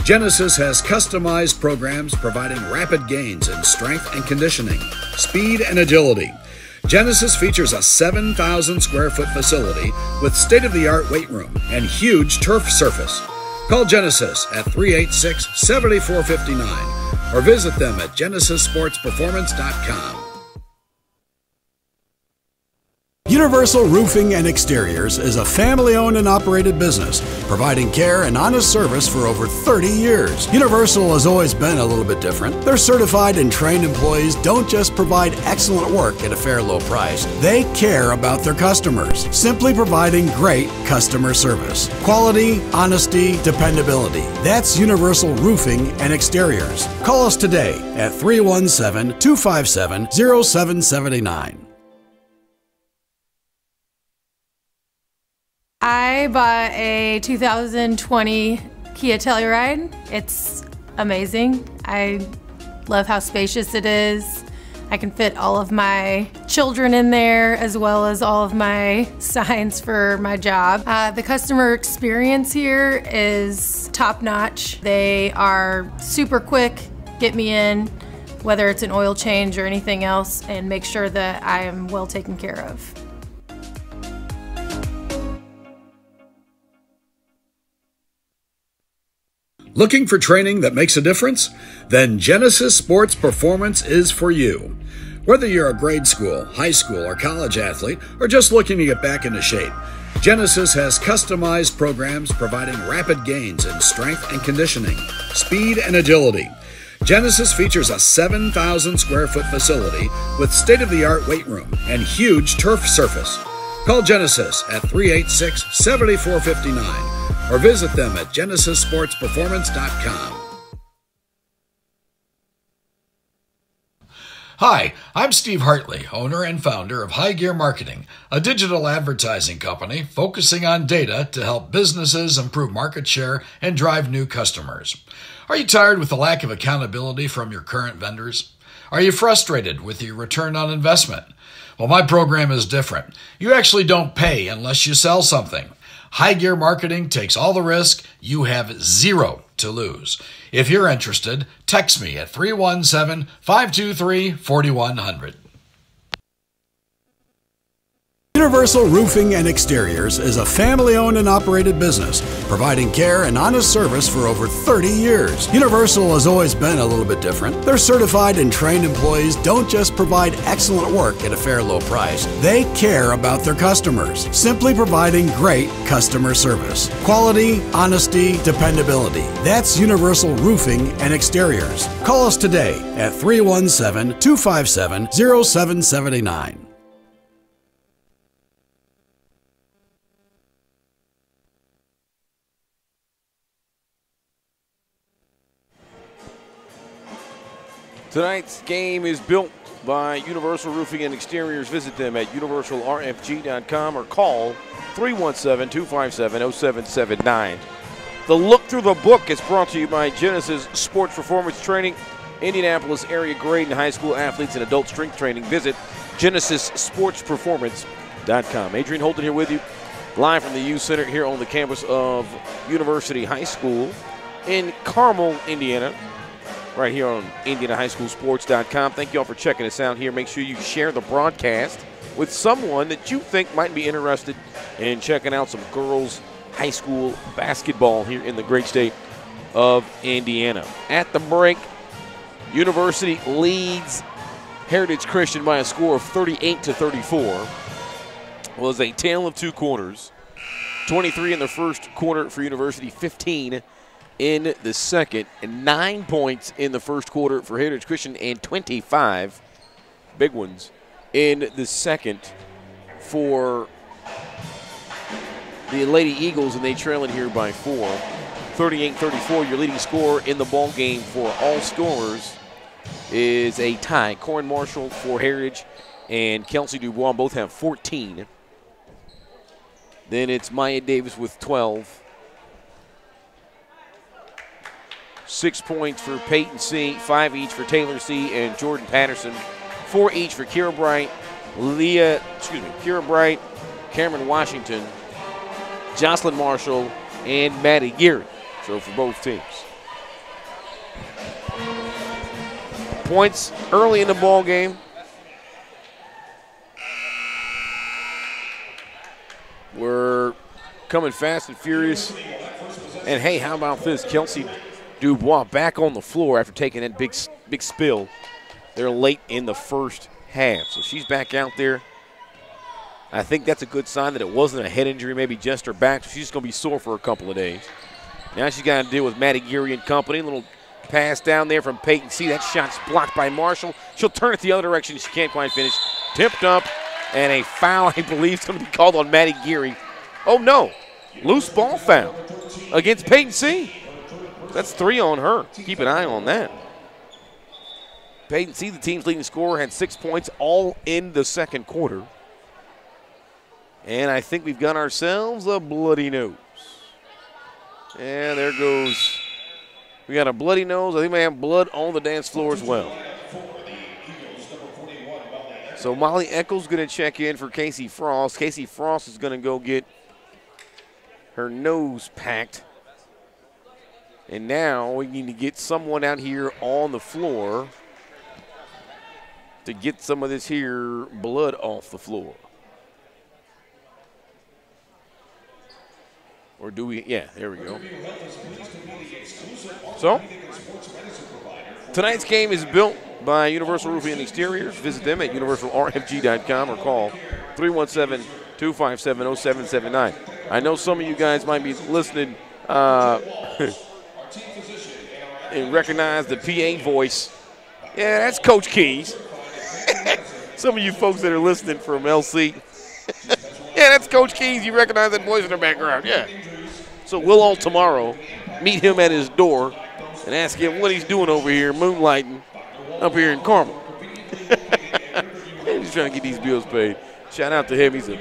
Genesis has customized programs providing rapid gains in strength and conditioning, speed and agility. Genesis features a 7,000 square foot facility with state of the art weight room and huge turf surface. Call Genesis at 386 7459 or visit them at genesissportsperformance.com. Universal Roofing and Exteriors is a family owned and operated business, providing care and honest service for over 30 years. Universal has always been a little bit different. Their certified and trained employees don't just provide excellent work at a fair low price, they care about their customers, simply providing great customer service. Quality, honesty, dependability. That's Universal Roofing and Exteriors. Call us today at 317 257 0779. I bought a 2020 Kia Telluride. It's amazing. I love how spacious it is. I can fit all of my children in there as well as all of my signs for my job. Uh, the customer experience here is top notch. They are super quick, get me in, whether it's an oil change or anything else, and make sure that I am well taken care of. Looking for training that makes a difference? Then Genesis Sports Performance is for you. Whether you're a grade school, high school, or college athlete, or just looking to get back into shape, Genesis has customized programs providing rapid gains in strength and conditioning, speed and agility. Genesis features a 7,000 square foot facility with state of the art weight room and huge turf surface. Call Genesis at 386 7459 or visit them at genesissportsperformance.com. Hi, I'm Steve Hartley, owner and founder of High Gear Marketing, a digital advertising company focusing on data to help businesses improve market share and drive new customers. Are you tired with the lack of accountability from your current vendors? Are you frustrated with your return on investment? Well, my program is different. You actually don't pay unless you sell something. High Gear Marketing takes all the risk. You have zero to lose. If you're interested, text me at 317 523 4100. Universal Roofing and Exteriors is a family owned and operated business providing care and honest service for over 30 years. Universal has always been a little bit different. Their certified and trained employees don't just provide excellent work at a fair low price, they care about their customers, simply providing great customer service. Quality, honesty, dependability. That's Universal Roofing and Exteriors. Call us today at 317 257 0779. Tonight's game is built by Universal Roofing and Exteriors. Visit them at universalrfg.com or call 317 257 0779. The Look Through the Book is brought to you by Genesis Sports Performance Training, Indianapolis area grade and high school athletes and adult strength training. Visit genesissportsperformance.com. Adrian Holden here with you, live from the U Center here on the campus of University High School in Carmel, Indiana right here on IndianaHighSchoolSports.com. Thank you all for checking us out here. Make sure you share the broadcast with someone that you think might be interested in checking out some girls' high school basketball here in the great state of Indiana. At the break, University leads Heritage Christian by a score of 38 to 34. Was a tale of two quarters. 23 in the first quarter for University, 15 in the second, and nine points in the first quarter for Heritage Christian, and 25 big ones in the second for the Lady Eagles, and they trail it here by four. 38-34, your leading scorer in the ball game for all scorers is a tie. Corinne Marshall for Heritage and Kelsey Dubois both have 14. Then it's Maya Davis with 12. Six points for Peyton C., five each for Taylor C. and Jordan Patterson, four each for Kira Bright, Leah, excuse me, Kira Bright, Cameron Washington, Jocelyn Marshall, and Maddie Geary. So for both teams. Points early in the ball game. We're coming fast and furious. And hey, how about this? Kelsey Dubois back on the floor after taking that big, big spill. They're late in the first half. So she's back out there. I think that's a good sign that it wasn't a head injury, maybe just her back. So she's going to be sore for a couple of days. Now she's got to deal with Maddie Geary and company. A little pass down there from Peyton C. That shot's blocked by Marshall. She'll turn it the other direction. She can't quite finish. Tipped up, and a foul, I believe, is going to be called on Maddie Geary. Oh, no. Loose ball foul against Peyton C. That's three on her. Keep an eye on that. Peyton C., the team's leading scorer, had six points all in the second quarter. And I think we've got ourselves a bloody nose. And there goes. We got a bloody nose. I think we have blood on the dance floor as well. So Molly Eccles going to check in for Casey Frost. Casey Frost is going to go get her nose packed. And now we need to get someone out here on the floor to get some of this here blood off the floor. Or do we? Yeah, there we go. So, tonight's game is built by Universal Roofing and Exteriors. Visit them at universalrfg.com or call 317 257 0779. I know some of you guys might be listening uh, and recognize the PA voice. Yeah, that's Coach Keys. some of you folks that are listening from LC. yeah, that's Coach Keys. You recognize that voice in the background. Yeah. So we'll all tomorrow meet him at his door and ask him what he's doing over here moonlighting up here in Carmel. he's trying to get these bills paid. Shout out to him. He's a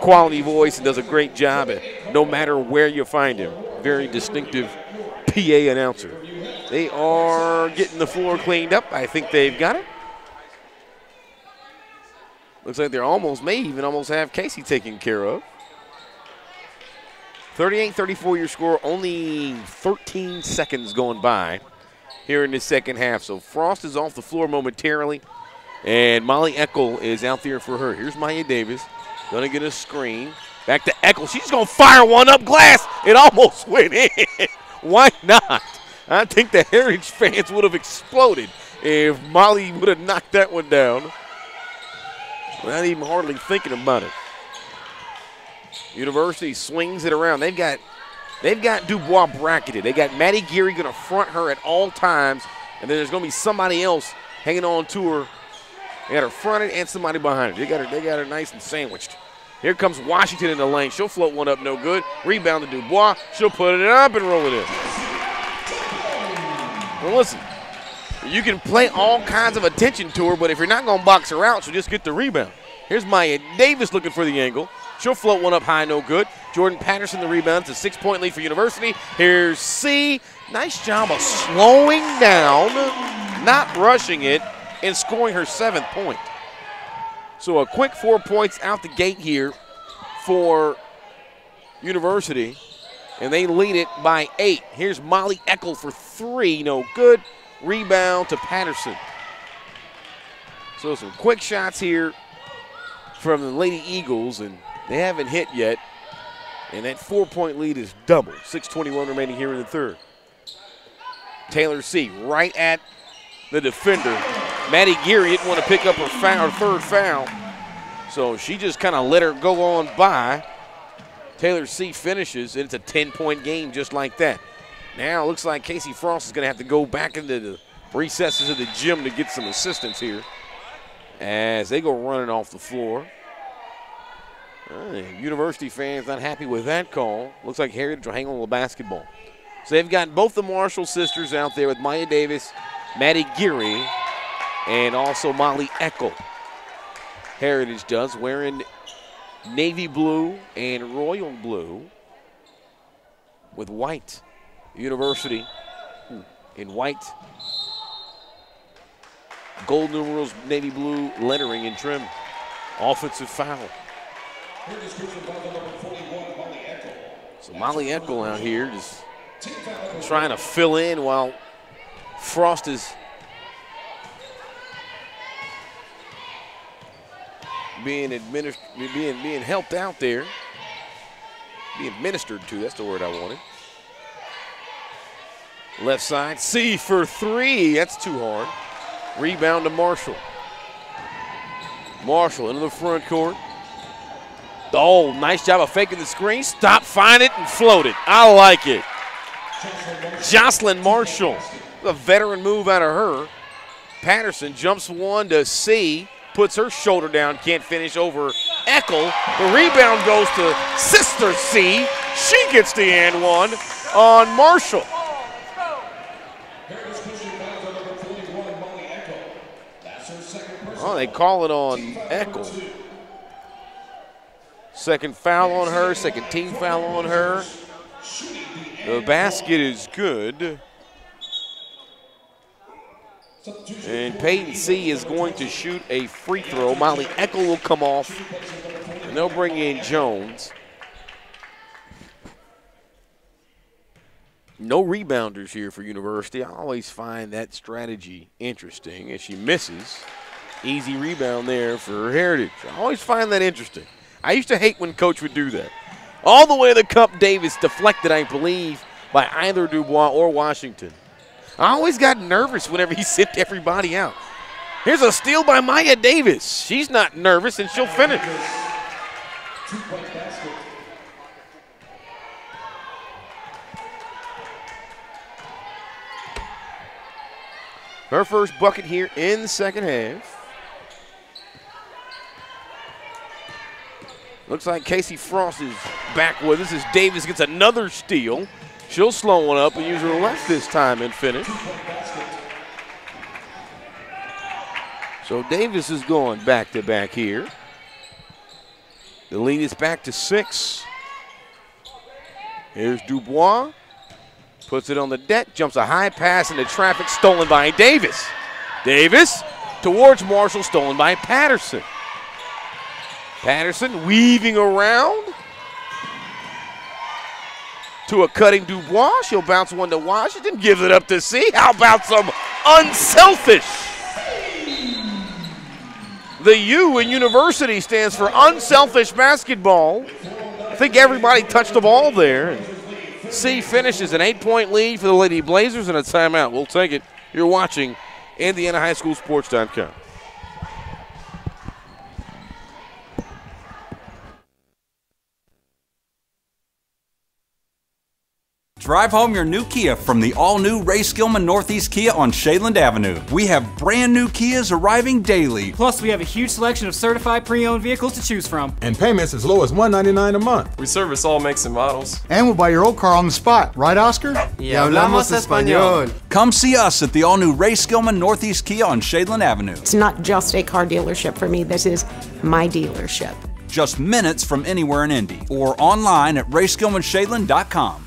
quality voice and does a great job at no matter where you find him. Very distinctive PA announcer. They are getting the floor cleaned up. I think they've got it. Looks like they're almost, may even almost have Casey taken care of. 38-34 your score, only 13 seconds going by here in the second half. So Frost is off the floor momentarily, and Molly Eckel is out there for her. Here's Maya Davis, gonna get a screen. Back to Eckel, she's gonna fire one up glass. It almost went in. Why not? I think the Heritage fans would have exploded if Molly would have knocked that one down. Not even hardly thinking about it. University swings it around. They've got they've got Dubois bracketed. They got Maddie Geary going to front her at all times, and then there's going to be somebody else hanging on to her. They got her fronted and somebody behind her. They got her. They got her nice and sandwiched. Here comes Washington in the lane. She'll float one up, no good. Rebound to Dubois. She'll put it up and roll it in. Well, listen, you can play all kinds of attention to her, but if you're not going to box her out, she'll just get the rebound. Here's Maya Davis looking for the angle. She'll float one up high, no good. Jordan Patterson, the rebound. It's a six point lead for University. Here's C. Nice job of slowing down, not rushing it, and scoring her seventh point. So a quick four points out the gate here for University, and they lead it by eight. Here's Molly Eckel for three, no good. Rebound to Patterson. So some quick shots here from the Lady Eagles, and they haven't hit yet. And that four point lead is double. 6.21 remaining here in the third. Taylor C. right at the defender. Maddie Geary didn't want to pick up her, foul, third foul. So she just kind of let her go on by. Taylor C finishes, and it's a 10 point game just like that. Now it looks like Casey Frost is going to have to go back into the recesses of the gym to get some assistance here as they go running off the floor. Uh, University fans not happy with that call. Looks like Heritage will hang on the basketball. So they've got both the Marshall sisters out there with Maya Davis, Maddie Geary, and also Molly Eckel. Heritage does, wearing navy blue and royal blue with white. University hmm. in white. Gold numerals, navy blue lettering and trim. Offensive foul. So Molly Eckel out here just trying to fill in while Frost is being administered, being being helped out there, being ministered to. That's the word I wanted. Left side, C for three. That's too hard. Rebound to Marshall. Marshall into the front court. Oh, nice job of faking the screen. Stop, find it, and float it. I like it. Jocelyn Marshall. A veteran move out of her. Patterson jumps one to C, puts her shoulder down, can't finish over Eckel. The rebound goes to Sister C. She gets the and one on Marshall. Oh, they call it on Eckel. Second foul on her, second team foul on her. The basket is good. And Peyton C is going to shoot a free throw. Molly Eckel will come off, and they'll bring in Jones. No rebounders here for University. I always find that strategy interesting as she misses. Easy rebound there for Heritage. I always find that interesting. I used to hate when coach would do that. All the way to the cup, Davis deflected, I believe, by either Dubois or Washington. I always got nervous whenever he sent everybody out. Here's a steal by Maya Davis. She's not nervous, and she'll finish. Her first bucket here in the second half. Looks like Casey Frost is back with us as Davis gets another steal. She'll slow one up and use her left this time and finish. So Davis is going back to back here. The lead is back to six. Here's Dubois. Puts it on the deck, jumps a high pass into traffic, stolen by Davis. Davis towards Marshall, stolen by Patterson. Patterson weaving around to a cutting Dubois. She'll bounce one to Washington, gives it up to C. How about some unselfish? The U in university stands for unselfish basketball. I think everybody touched the ball there. C finishes an eight point lead for the Lady Blazers and a timeout. We'll take it. You're watching Indiana High School Sports.com. Drive home your new Kia from the all-new Ray Skillman Northeast Kia on Shadeland Avenue. We have brand new Kias arriving daily. Plus, we have a huge selection of certified pre-owned vehicles to choose from. And payments as low as 199 a month. We service all makes and models. And we'll buy your old car on the spot. Right, Oscar? Y hablamos español. Come see us at the all-new Ray Skillman Northeast Kia on Shadeland Avenue. It's not just a car dealership for me. This is my dealership. Just minutes from anywhere in Indy or online at rayskillmanshadeland.com.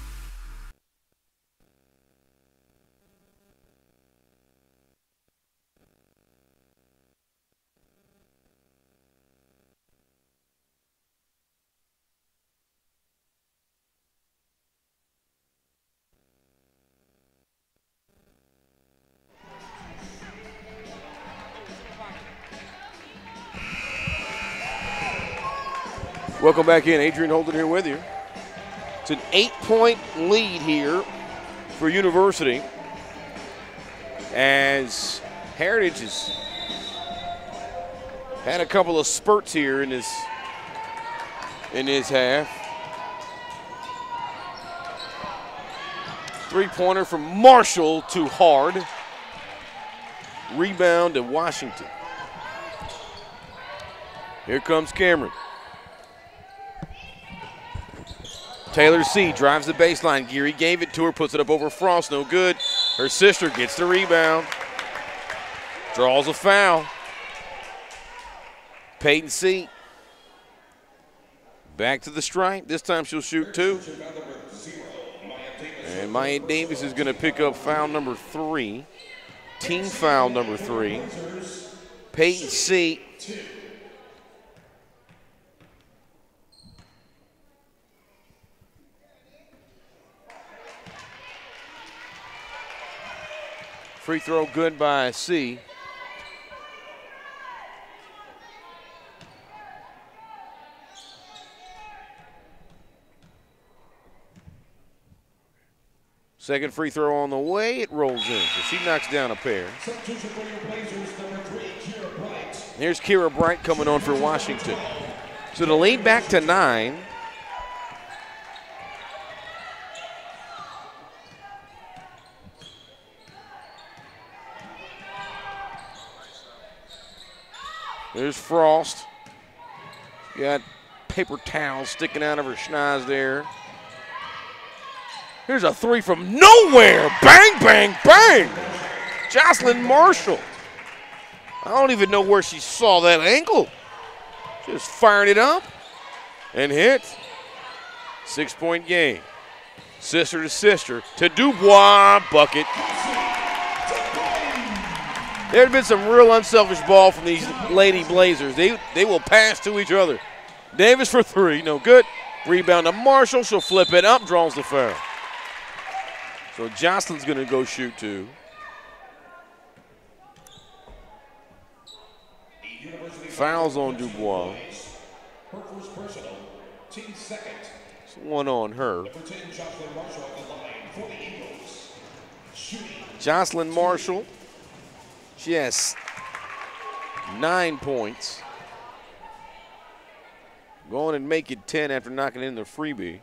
Welcome back in. Adrian Holden here with you. It's an eight point lead here for University as Heritage has had a couple of spurts here in his in his half. Three pointer from Marshall to Hard. Rebound to Washington. Here comes Cameron. Taylor C drives the baseline. Geary gave it to her, puts it up over Frost. No good. Her sister gets the rebound. Draws a foul. Peyton C. Back to the stripe. This time she'll shoot two. And Maya Davis is going to pick up foul number three. Team foul number three. Peyton C. Free throw good by C. Second free throw on the way, it rolls in. So she knocks down a pair. Here's Kira Bright coming on for Washington. So the lead back to nine. There's Frost. Got paper towels sticking out of her schnoz there. Here's a three from nowhere. Bang, bang, bang. Jocelyn Marshall. I don't even know where she saw that ankle. Just fired it up and hit. Six point game. Sister to sister to Dubois. Bucket. There had been some real unselfish ball from these Lady Blazers. They, they will pass to each other. Davis for three, no good. Rebound to Marshall. She'll flip it up, draws the foul. So Jocelyn's going to go shoot two. Fouls on Dubois. It's one on her. Jocelyn Marshall. She has nine points. Going and make it 10 after knocking in the freebie.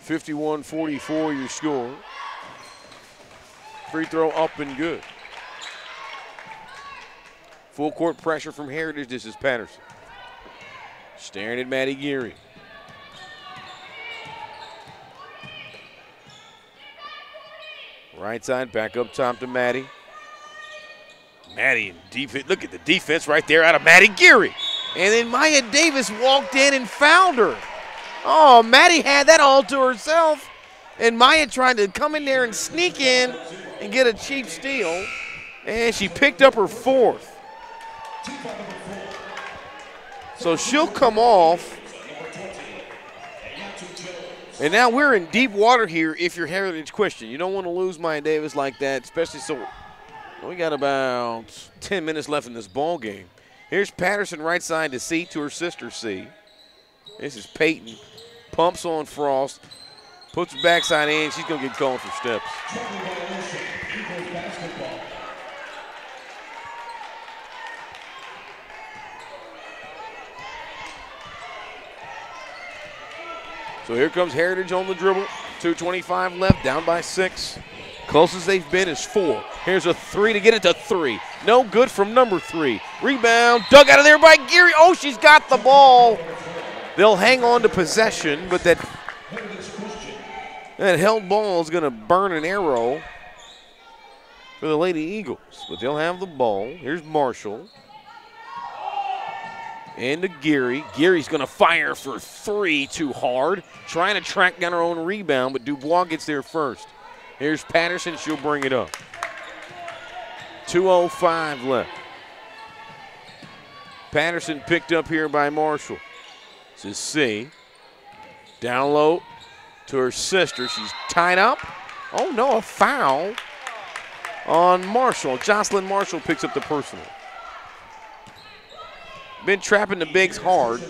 Fifty-one forty-four your score. Free throw up and good. Full court pressure from Heritage. This is Patterson. Staring at Maddie Geary. Right side, back up top to Maddie. Maddie in defense. Look at the defense right there out of Maddie Geary. And then Maya Davis walked in and found her. Oh, Maddie had that all to herself. And Maya tried to come in there and sneak in and get a cheap steal. And she picked up her fourth. So she'll come off. And now we're in deep water here if you're Heritage Christian. You don't want to lose Maya Davis like that, especially so we got about 10 minutes left in this ball game. Here's Patterson right side to C to her sister C. This is Peyton. Pumps on Frost. Puts backside in. She's going to get called for steps. So here comes Heritage on the dribble. 2.25 left, down by six. Closest they've been is four. Here's a three to get it to three. No good from number three. Rebound, dug out of there by Geary. Oh, she's got the ball. They'll hang on to possession, but that, that held ball is going to burn an arrow for the Lady Eagles. But they'll have the ball. Here's Marshall. And to Geary. Geary's going to fire for three too hard. Trying to track down her own rebound, but Dubois gets there first. Here's Patterson. She'll bring it up. 2.05 left. Patterson picked up here by Marshall. Is C. Down low to her sister. She's tied up. Oh, no, a foul on Marshall. Jocelyn Marshall picks up the personal. Been trapping the bigs hard.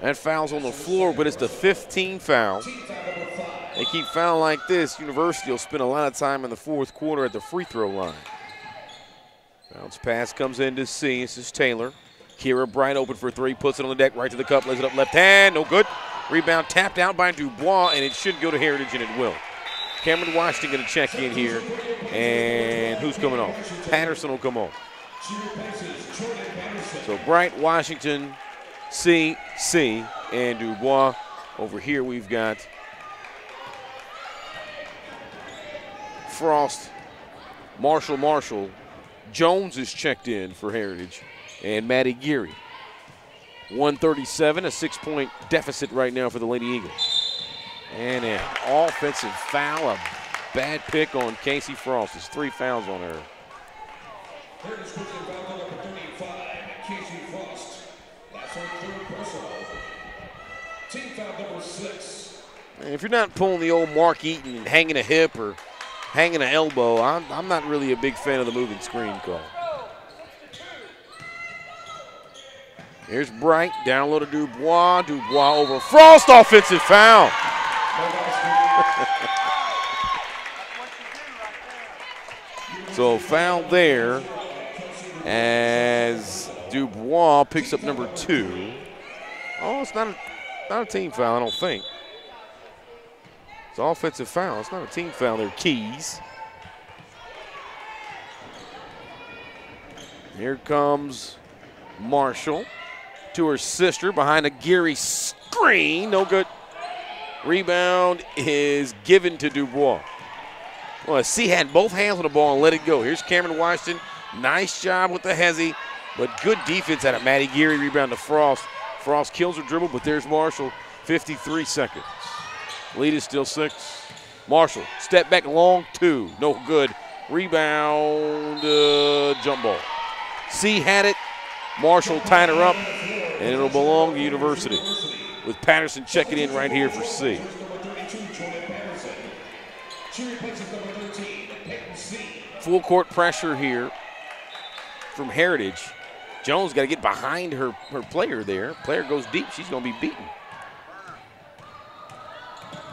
That foul's on the floor, but it's the 15 foul. They keep fouling like this, University will spend a lot of time in the fourth quarter at the free throw line. Bounce pass comes in to C. This is Taylor. Kira Bright open for three, puts it on the deck, right to the cup, lays it up left hand, no good. Rebound tapped out by Dubois, and it should go to Heritage, and it will. Cameron Washington going to check in here, and who's coming off? Patterson will come off. So Bright, Washington, C, C, and Dubois. Over here we've got Frost, Marshall Marshall. Jones is checked in for Heritage, and Maddie Geary. 137, a six-point deficit right now for the Lady Eagles. And an offensive foul, a bad pick on Casey Frost. There's three fouls on her. And if you're not pulling the old Mark Eaton and hanging a hip or hanging an elbow, I'm, I'm not really a big fan of the moving screen call. Here's Bright, down low to Dubois. Dubois over Frost, offensive foul. so foul there as Dubois picks up number two. Oh, it's not a, not a team foul, I don't think. It's offensive foul. It's not a team foul. They're keys. Here comes Marshall to her sister behind a Geary screen. No good. Rebound is given to Dubois. Well, C had both hands on the ball and let it go. Here's Cameron Washington. Nice job with the hezzy, but good defense out of Maddie Geary. Rebound to Frost. Frost kills her dribble, but there's Marshall. 53 seconds. Lead is still six. Marshall, step back long, two. No good. Rebound, uh, jump ball. C had it. Marshall tying her up, and it'll belong to University. With Patterson checking in right here for C. Full court pressure here from Heritage. Jones got to get behind her, her player there. Player goes deep. She's going to be beaten.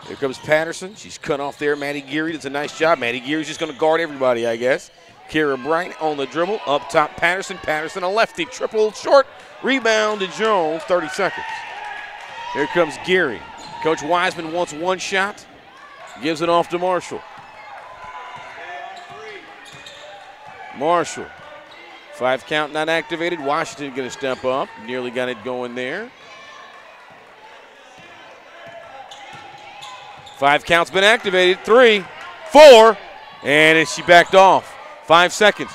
Here comes Patterson. She's cut off there. Maddie Geary does a nice job. Maddie Geary's just going to guard everybody, I guess. Kira Bright on the dribble. Up top, Patterson. Patterson, a lefty. Triple short. Rebound to Jones. 30 seconds. Here comes Geary. Coach Wiseman wants one shot. Gives it off to Marshall. Marshall Five count not activated. Washington going to step up. Nearly got it going there. Five count's been activated. Three, four, and she backed off. Five seconds,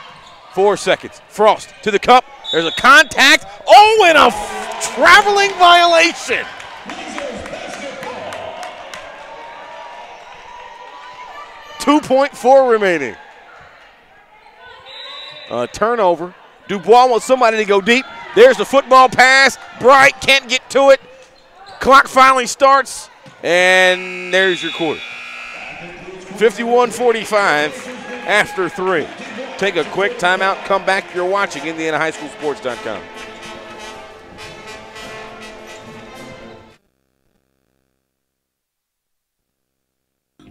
four seconds. Frost to the cup. There's a contact. Oh, and a traveling violation. Two point four remaining. A turnover. Dubois wants somebody to go deep. There's the football pass. Bright can't get to it. Clock finally starts, and there's your quarter. 51 45 after three. Take a quick timeout, come back. You're watching IndianaHighSchoolSports.com.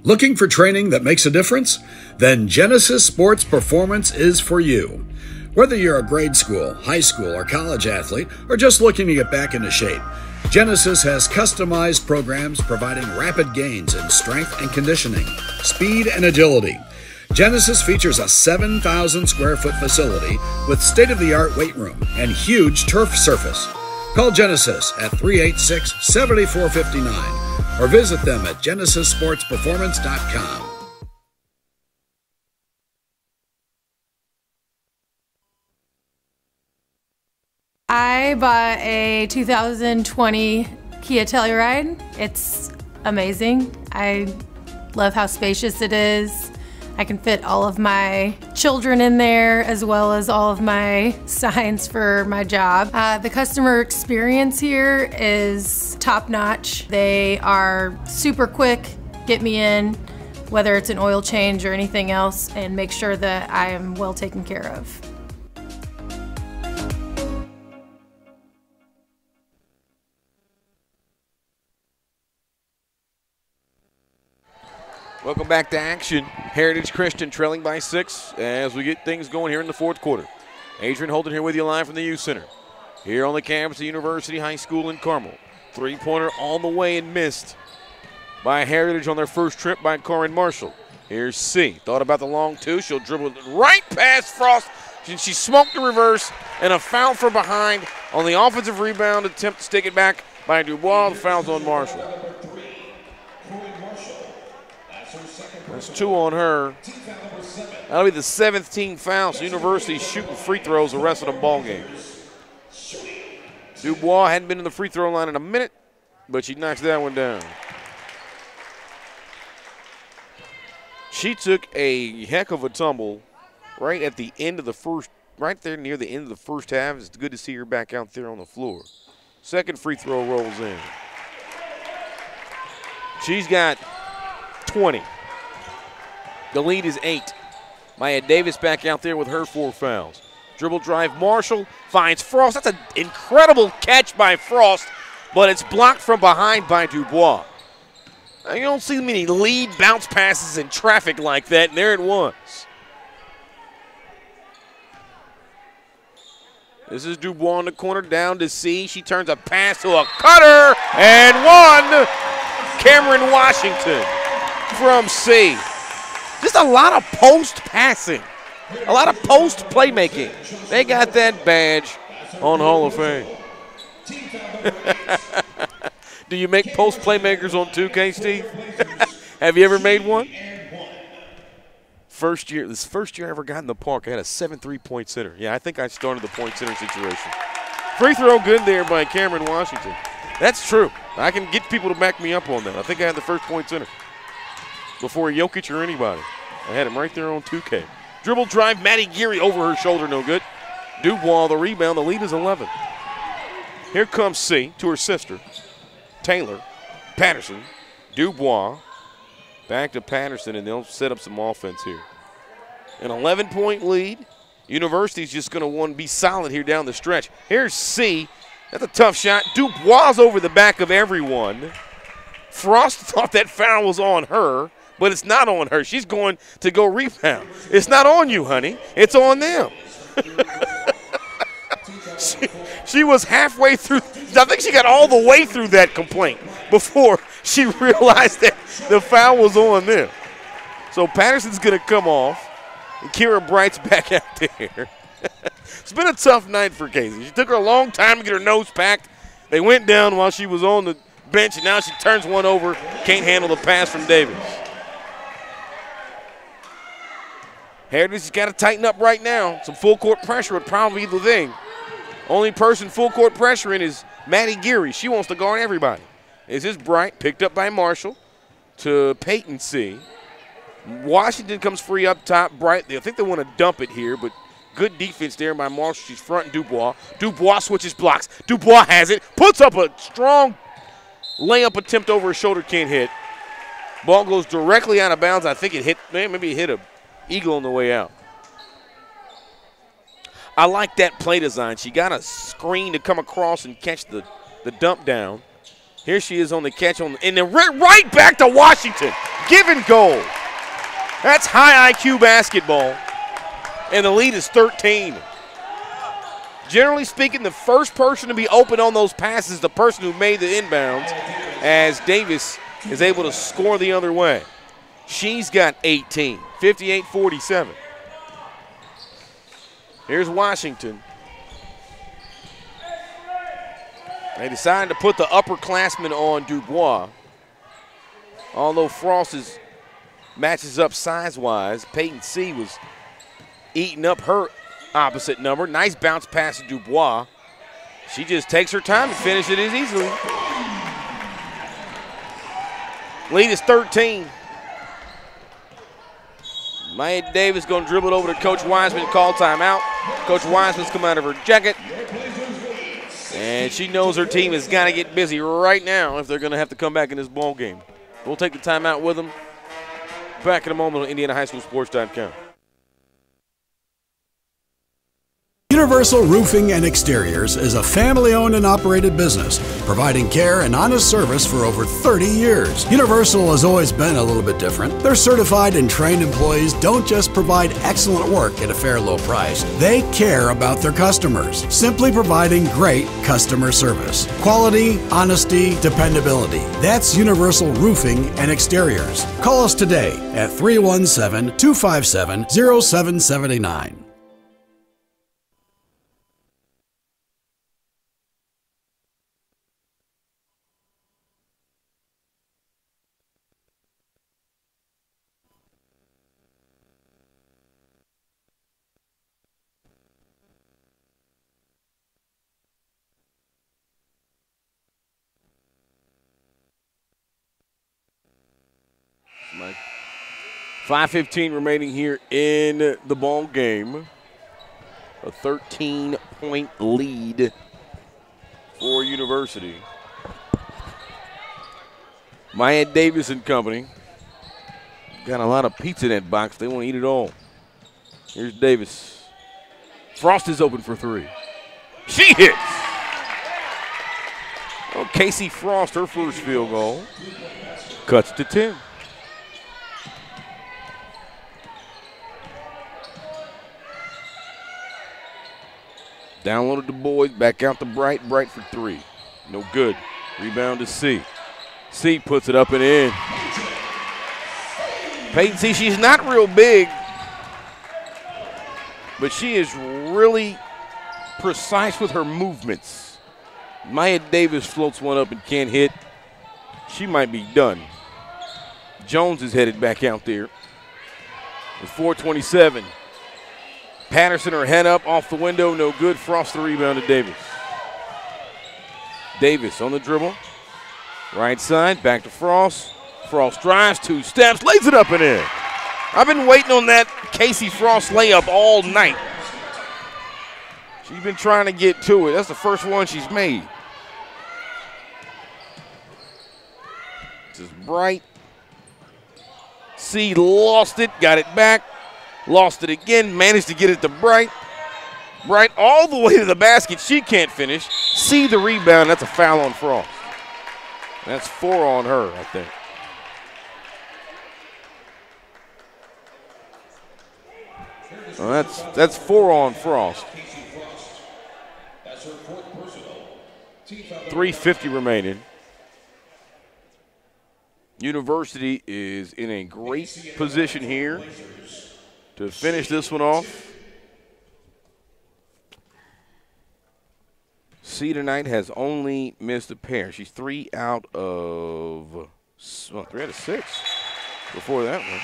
Looking for training that makes a difference? Then Genesis Sports Performance is for you. Whether you're a grade school, high school, or college athlete, or just looking to get back into shape, Genesis has customized programs providing rapid gains in strength and conditioning, speed and agility. Genesis features a 7,000 square foot facility with state of the art weight room and huge turf surface. Call Genesis at 386 7459 or visit them at genesissportsperformance.com. I bought a 2020 Kia Telluride. It's amazing. I love how spacious it is. I can fit all of my children in there as well as all of my signs for my job. Uh, the customer experience here is top notch. They are super quick, get me in, whether it's an oil change or anything else, and make sure that I am well taken care of. Welcome back to action. Heritage Christian trailing by six as we get things going here in the fourth quarter. Adrian Holden here with you live from the U Center. Here on the campus of University High School in Carmel. Three pointer on the way and missed by Heritage on their first trip by Corinne Marshall. Here's C. Thought about the long two. She'll dribble right past Frost. She, she smoked the reverse and a foul from behind on the offensive rebound attempt to stick it back by Dubois. The foul's on Marshall. Two on her. That'll be the seventh team foul. So University shooting free throws the rest of the ball game. Dubois hadn't been in the free throw line in a minute, but she knocks that one down. She took a heck of a tumble right at the end of the first, right there near the end of the first half. It's good to see her back out there on the floor. Second free throw rolls in. She's got 20. The lead is eight. Maya Davis back out there with her four fouls. Dribble drive, Marshall finds Frost. That's an incredible catch by Frost, but it's blocked from behind by Dubois. You don't see many lead bounce passes in traffic like that, and there it was. This is Dubois in the corner down to C. She turns a pass to a cutter and one. Cameron Washington from C. Just a lot of post passing, a lot of post playmaking. They got that badge on Hall of Fame. Do you make post playmakers on 2K, Steve? Have you ever made one? First year, this first year I ever got in the park, I had a 7 3 point center. Yeah, I think I started the point center situation. Free throw good there by Cameron Washington. That's true. I can get people to back me up on that. I think I had the first point center before Jokic or anybody. I had him right there on 2K. Dribble drive, Maddie Geary over her shoulder, no good. Dubois the rebound. The lead is 11. Here comes C to her sister, Taylor, Patterson, Dubois, back to Patterson, and they'll set up some offense here. An 11 point lead. University's just going to want to be solid here down the stretch. Here's C. That's a tough shot. Dubois over the back of everyone. Frost thought that foul was on her, but it's not on her. She's going to go rebound. It's not on you, honey. It's on them. she, she was halfway through. I think she got all the way through that complaint before she realized that the foul was on them. So Patterson's going to come off. And Kira Bright's back out there. It's been a tough night for Casey. She took her a long time to get her nose packed. They went down while she was on the bench, and now she turns one over. Can't handle the pass from Davis. Heritage has got to tighten up right now. Some full court pressure would probably be the thing. Only person full court pressuring is Maddie Geary. She wants to guard everybody. Is This Bright, picked up by Marshall to Peyton C. Washington comes free up top. Bright, I think they want to dump it here, but good defense there by Marshall. She's fronting Dubois. Dubois switches blocks. Dubois has it, puts up a strong layup attempt over his shoulder, can't hit. Ball goes directly out of bounds. I think it hit, maybe it hit a eagle on the way out. I like that play design. She got a screen to come across and catch the, the dump down. Here she is on the catch on, and then right back to Washington. Give and goal. That's high IQ basketball. And the lead is 13. Generally speaking, the first person to be open on those passes the person who made the inbounds, as Davis is able to score the other way. She's got 18, 58 47. Here's Washington. They decided to put the upperclassmen on Dubois. Although Frost is matches up size-wise, Peyton C was eating up her opposite number. Nice bounce pass to Dubois. She just takes her time and finishes it as easily. Lead is 13. Maya Davis going to dribble it over to Coach Wiseman, call timeout. Coach Wiseman's come out of her jacket. And she knows her team has got to get busy right now if they're going to have to come back in this ball game. We'll take the timeout with them. Back in a moment on IndianaHighSchoolSports.com. Universal Roofing and Exteriors is a family owned and operated business, providing care and honest service for over 30 years. Universal has always been a little bit different. Their certified and trained employees don't just provide excellent work at a fair low price, they care about their customers, simply providing great customer service. Quality, honesty, dependability. That's Universal Roofing and Exteriors. Call us today at 317 257 0779. 5.15 remaining here in the ball game. A 13 point lead for University. Maya Davis and company got a lot of pizza in that box. They want to eat it all. Here's Davis. Frost is open for three. She hits. Oh, Casey Frost, her first field goal. Cuts to 10. Downloaded the boys, back out to Bright. Bright for three. No good. Rebound to C. C puts it up and in. Peyton C, she's not real big, but she is really precise with her movements. Maya Davis floats one up and can't hit. She might be done. Jones is headed back out there with 427. Patterson, her head up off the window, no good. Frost the rebound to Davis. Davis on the dribble. Right side, back to Frost. Frost drives, two steps, lays it up and in. I've been waiting on that Casey Frost layup all night. She's been trying to get to it. That's the first one she's made. This is Bright. C lost it, got it back. Lost it again, managed to get it to Bright. Bright all the way to the basket. She can't finish. See the rebound. That's a foul on Frost. That's four on her, I think. Well, that's that's four on Frost. 350 remaining. University is in a great position here to finish this one off. C tonight has only missed a pair. She's three out of well, three out of six before that one.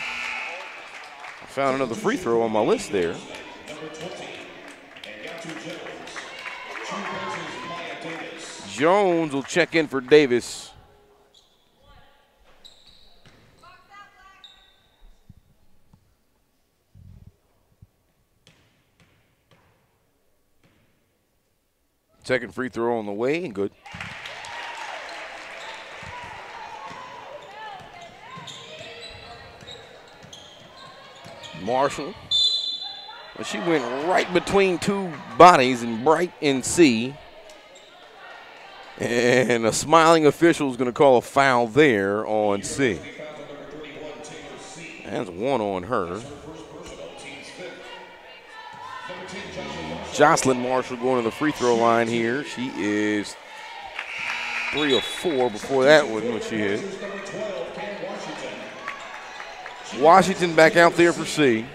I found another free throw on my list there. Jones will check in for Davis. Second free throw on the way and good. Marshall. Well, she went right between two bodies in Bright and C. And a smiling official is going to call a foul there on C. That's one on her. Jocelyn Marshall going to the free throw line here. She is three of four before that one, what she hit. Washington back out there for C.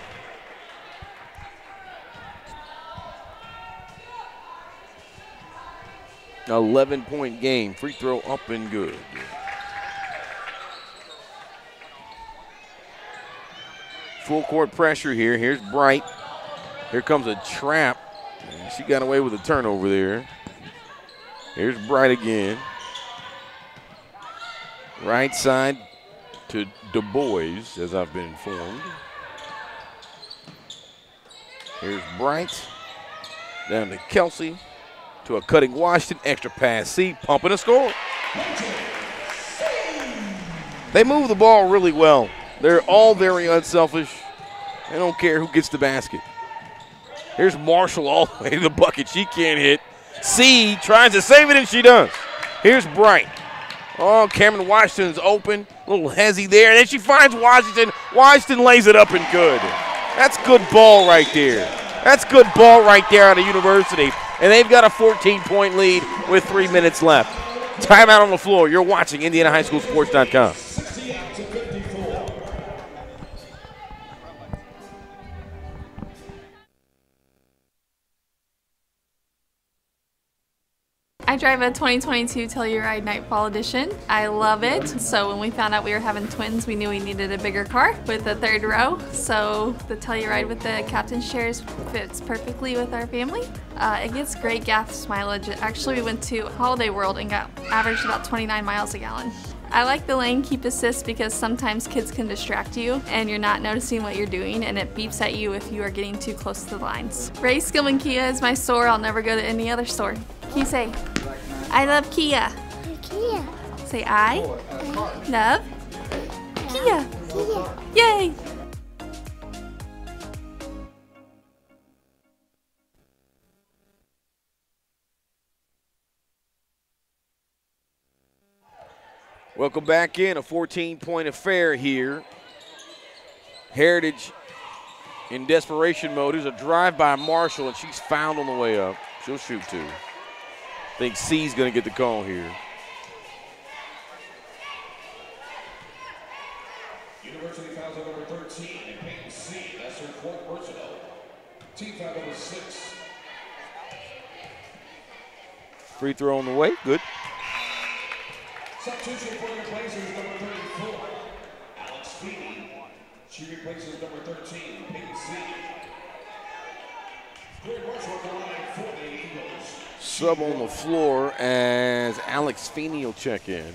Eleven point game. Free throw up and good. Full court pressure here. Here's Bright. Here comes a trap. She got away with a turnover there. Here's Bright again. Right side to Du Bois, as I've been informed. Here's Bright. Down to Kelsey. To a cutting Washington. Extra pass. C. Pumping a score. They move the ball really well. They're all very unselfish. They don't care who gets the basket. Here's Marshall all the way to the bucket. She can't hit. C tries to save it, and she does. Here's Bright. Oh, Cameron Washington's open. A little hezzy there. And then she finds Washington. Washington lays it up and good. That's good ball right there. That's good ball right there out of University. And they've got a 14 point lead with three minutes left. Timeout on the floor. You're watching IndianaHighSchoolSports.com. I drive a 2022 Telluride Nightfall Edition. I love it. So when we found out we were having twins, we knew we needed a bigger car with a third row. So the Telluride with the captain's chairs fits perfectly with our family. Uh, it gets great gas mileage. Actually, we went to Holiday World and got averaged about 29 miles a gallon. I like the lane keep assist because sometimes kids can distract you and you're not noticing what you're doing and it beeps at you if you are getting too close to the lines. Ray Skillman Kia is my store. I'll never go to any other store. Can you say, I love Kia? Kia. Say I love Kia. Kia. Yay! Welcome back in. A 14 point affair here. Heritage in desperation mode. There's a drive by Marshall, and she's fouled on the way up. She'll shoot two. I think C's going to get the call here. University fouls number 13 and Peyton C. That's her fourth personal. Team foul number six. Free throw on the way. Good. Substitution for your Blazers, number 34, Alex Feeney. She replaces number 13, Peyton C. Greg Rushmore on the line for the Eagles. Sub on the floor as Alex Feeney will check in.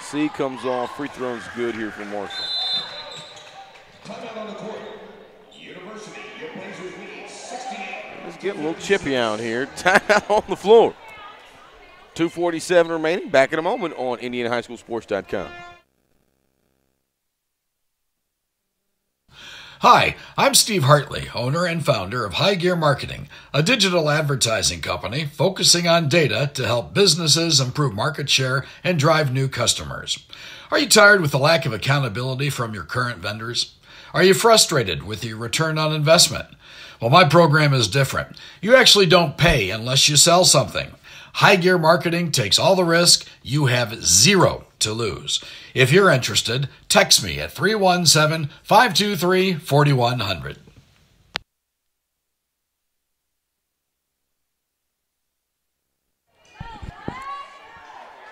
C comes off. Free throw's good here for Marshall. Timeout on the court. University, your Blazers lead 68. Let's get a little chippy out here. Timeout on the floor. 247 remaining. Back in a moment on IndianaHighSchoolSports.com. Hi, I'm Steve Hartley, owner and founder of High Gear Marketing, a digital advertising company focusing on data to help businesses improve market share and drive new customers. Are you tired with the lack of accountability from your current vendors? Are you frustrated with your return on investment? Well, my program is different. You actually don't pay unless you sell something. High Gear Marketing takes all the risk. You have zero to lose. If you're interested, text me at 317 523 4100.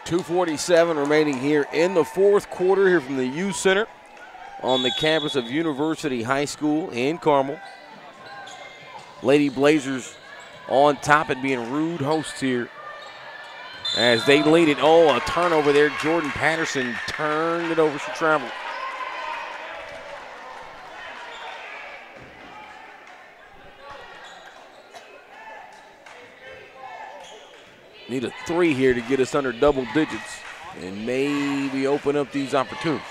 247 remaining here in the fourth quarter here from the U Center on the campus of University High School in Carmel. Lady Blazers on top and being rude hosts here as they lead it. Oh, a turnover there. Jordan Patterson turned it over. She traveled. Need a three here to get us under double digits and maybe open up these opportunities.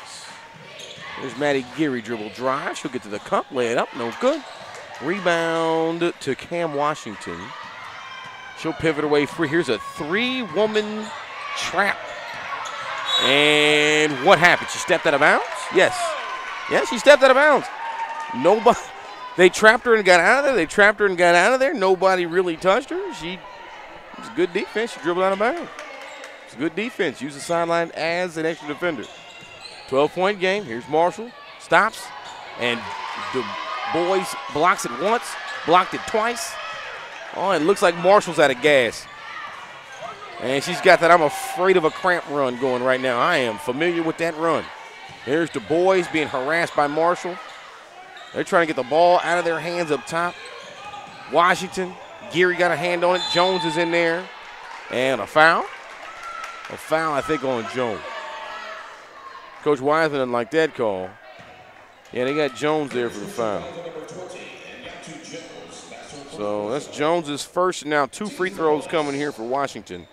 There's Maddie Geary dribble drive. She'll get to the cup, lay it up, no good. Rebound to Cam Washington. She'll pivot away free. Here's a three woman trap. And what happened? She stepped out of bounds? Yes. Yes, she stepped out of bounds. Nobody. They trapped her and got out of there. They trapped her and got out of there. Nobody really touched her. She was good defense. She dribbled out of bounds. It's good defense. Use the sideline as an extra defender. 12 point game. Here's Marshall. Stops. And Du Bois blocks it once, blocked it twice. Oh, it looks like Marshall's out of gas. And she's got that I'm afraid of a cramp run going right now. I am familiar with that run. Here's Du Bois being harassed by Marshall. They're trying to get the ball out of their hands up top. Washington, Geary got a hand on it. Jones is in there. And a foul. A foul, I think, on Jones. Coach Wiseman doesn't like that call. Yeah, they got Jones there for the foul. So that's Jones's first. Now two free throws coming here for Washington.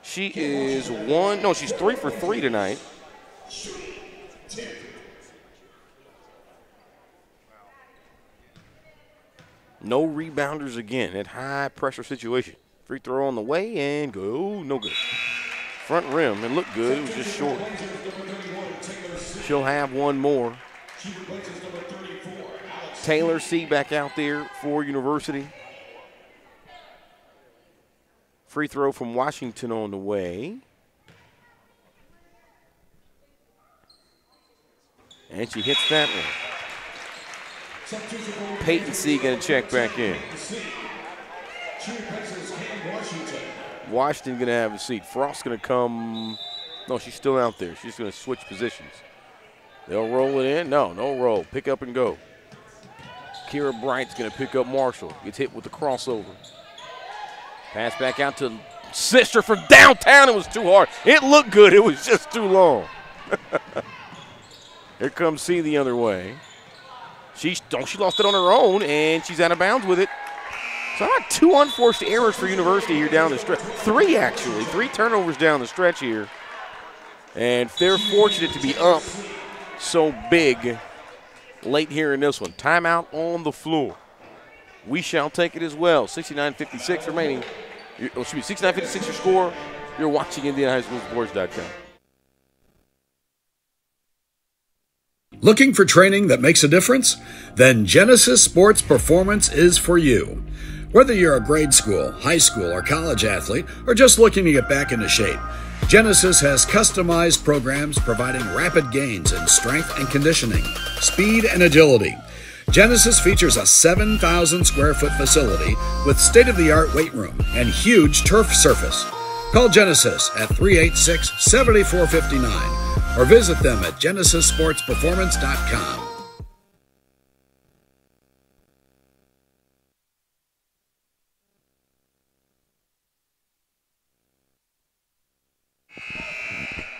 She is one. No, she's three for three tonight. No rebounders again. That high pressure situation. Free throw on the way and go. No good. Front rim. It looked good. It was just short. She'll have one more. Taylor C back out there for University. Free throw from Washington on the way. And she hits that one. Peyton C going to check back in. Washington going to have a seat. Frost going to come. No, she's still out there. She's going to switch positions. They'll roll it in. No, no roll. Pick up and go. Kira Bright's going to pick up Marshall. Gets hit with the crossover. Pass back out to Sister from downtown. It was too hard. It looked good. It was just too long. Here comes C the other way. She, oh, she lost it on her own, and she's out of bounds with it. So I got two unforced errors for University here down the stretch. Three, actually. Three turnovers down the stretch here. And they're fortunate to be up so big late here in this one. Timeout on the floor. We shall take it as well. 69-56 remaining. Oh, excuse me, 69-56 your score. You're watching IndianaHighSchoolSports.com. Looking for training that makes a difference? Then Genesis Sports Performance is for you. Whether you're a grade school, high school, or college athlete, or just looking to get back into shape, Genesis has customized programs providing rapid gains in strength and conditioning, speed and agility. Genesis features a 7,000 square foot facility with state of the art weight room and huge turf surface. Call Genesis at 386 7459 or visit them at genesissportsperformance.com.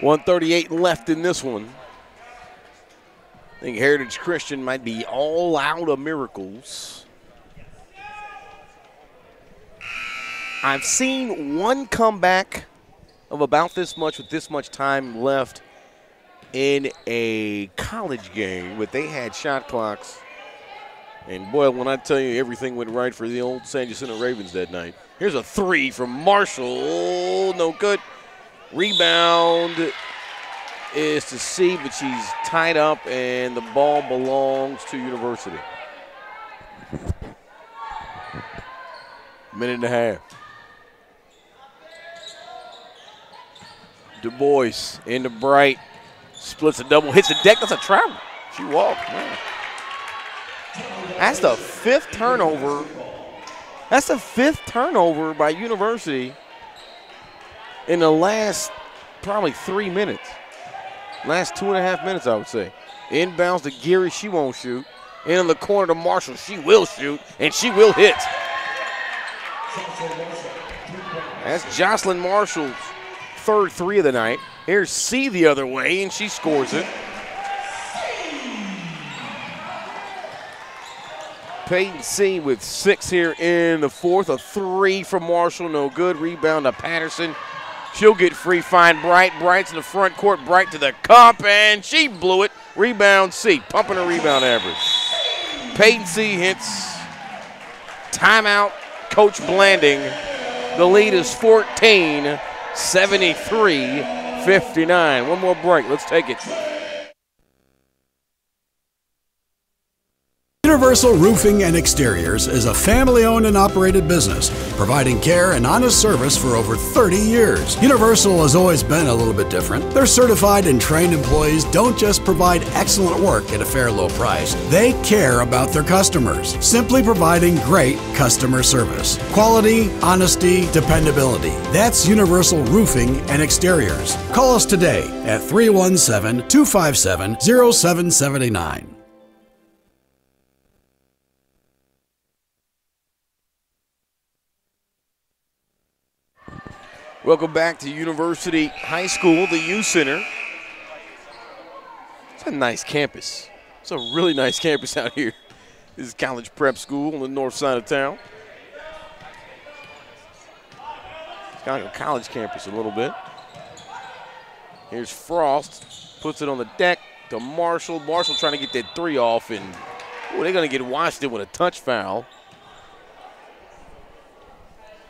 One thirty-eight left in this one. I think Heritage Christian might be all out of miracles. I've seen one comeback of about this much with this much time left in a college game, but they had shot clocks. And boy, when I tell you everything went right for the old San Jacinto Ravens that night. Here's a three from Marshall. No good. Rebound is to see, but she's tied up, and the ball belongs to University. Minute and a half. Du Bois into Bright. Splits a double, hits the deck. That's a travel. She walked, man. That's the fifth turnover. That's the fifth turnover by University in the last probably three minutes. Last two and a half minutes, I would say. Inbounds to Geary, she won't shoot. In, in the corner to Marshall, she will shoot, and she will hit. That's Jocelyn Marshall's third three of the night. Here's C the other way, and she scores it. Peyton C with six here in the fourth. A three from Marshall, no good. Rebound to Patterson. She'll get free. Find Bright. Bright's in the front court. Bright to the cup, and she blew it. Rebound C, pumping her rebound average. Peyton C hits. Timeout, Coach Blanding. The lead is 14, 73 59. One more break. Let's take it. Universal Roofing and Exteriors is a family owned and operated business, providing care and honest service for over 30 years. Universal has always been a little bit different. Their certified and trained employees don't just provide excellent work at a fair low price, they care about their customers, simply providing great customer service. Quality, honesty, dependability. That's Universal Roofing and Exteriors. Call us today at 317 257 0779. Welcome back to University High School, the U Center. It's a nice campus. It's a really nice campus out here. This is College Prep School on the north side of town. It's kind of a college campus a little bit. Here's Frost, puts it on the deck to Marshall. Marshall trying to get that three off, and ooh, they're going to get Washington with a touch foul.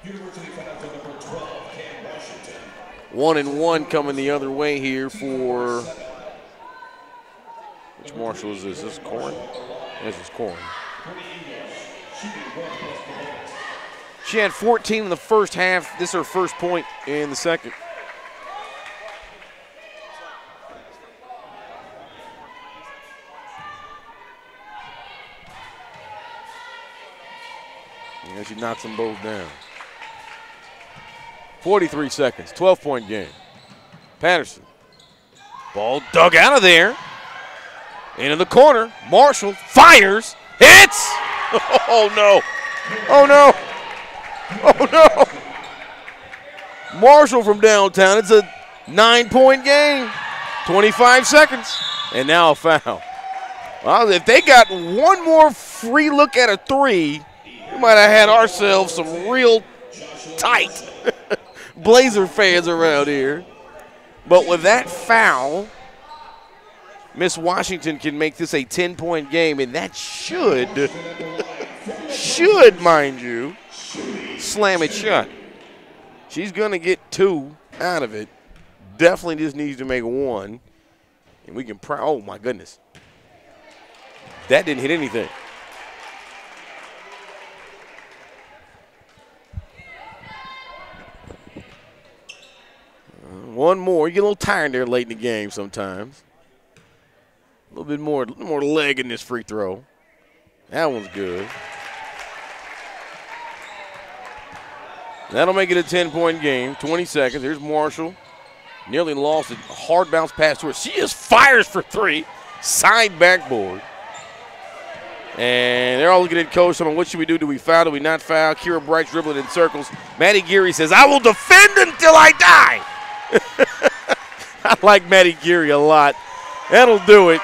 University foul to number 12, Cam Washington. One and one coming the other way here for which Marshall is this? This is Corn? This is Corn. She had 14 in the first half. This is her first point in the second. And she knocks them both down. 43 seconds, 12 point game. Patterson. Ball dug out of there. Into the corner. Marshall fires. Hits! Oh no. Oh no. Oh no. Marshall from downtown. It's a nine point game. 25 seconds. And now a foul. Well, if they got one more free look at a three, we might have had ourselves some real tight Blazer fans around here. But with that foul, Miss Washington can make this a 10 point game, and that should, should, mind you, slam it shut. She's going to get two out of it. Definitely just needs to make one. And we can, oh my goodness. That didn't hit anything. One more. You get a little tired there late in the game sometimes. A little bit more, more leg in this free throw. That one's good. That'll make it a 10 point game. 20 seconds. Here's Marshall. Nearly lost it. Hard bounce pass to her. She just fires for three. Side backboard. And they're all looking at coach. I what should we do? Do we foul? Do we not foul? Kira Bright dribbling in circles. Maddie Geary says, I will defend until I die. I like Maddie Geary a lot. That'll do it.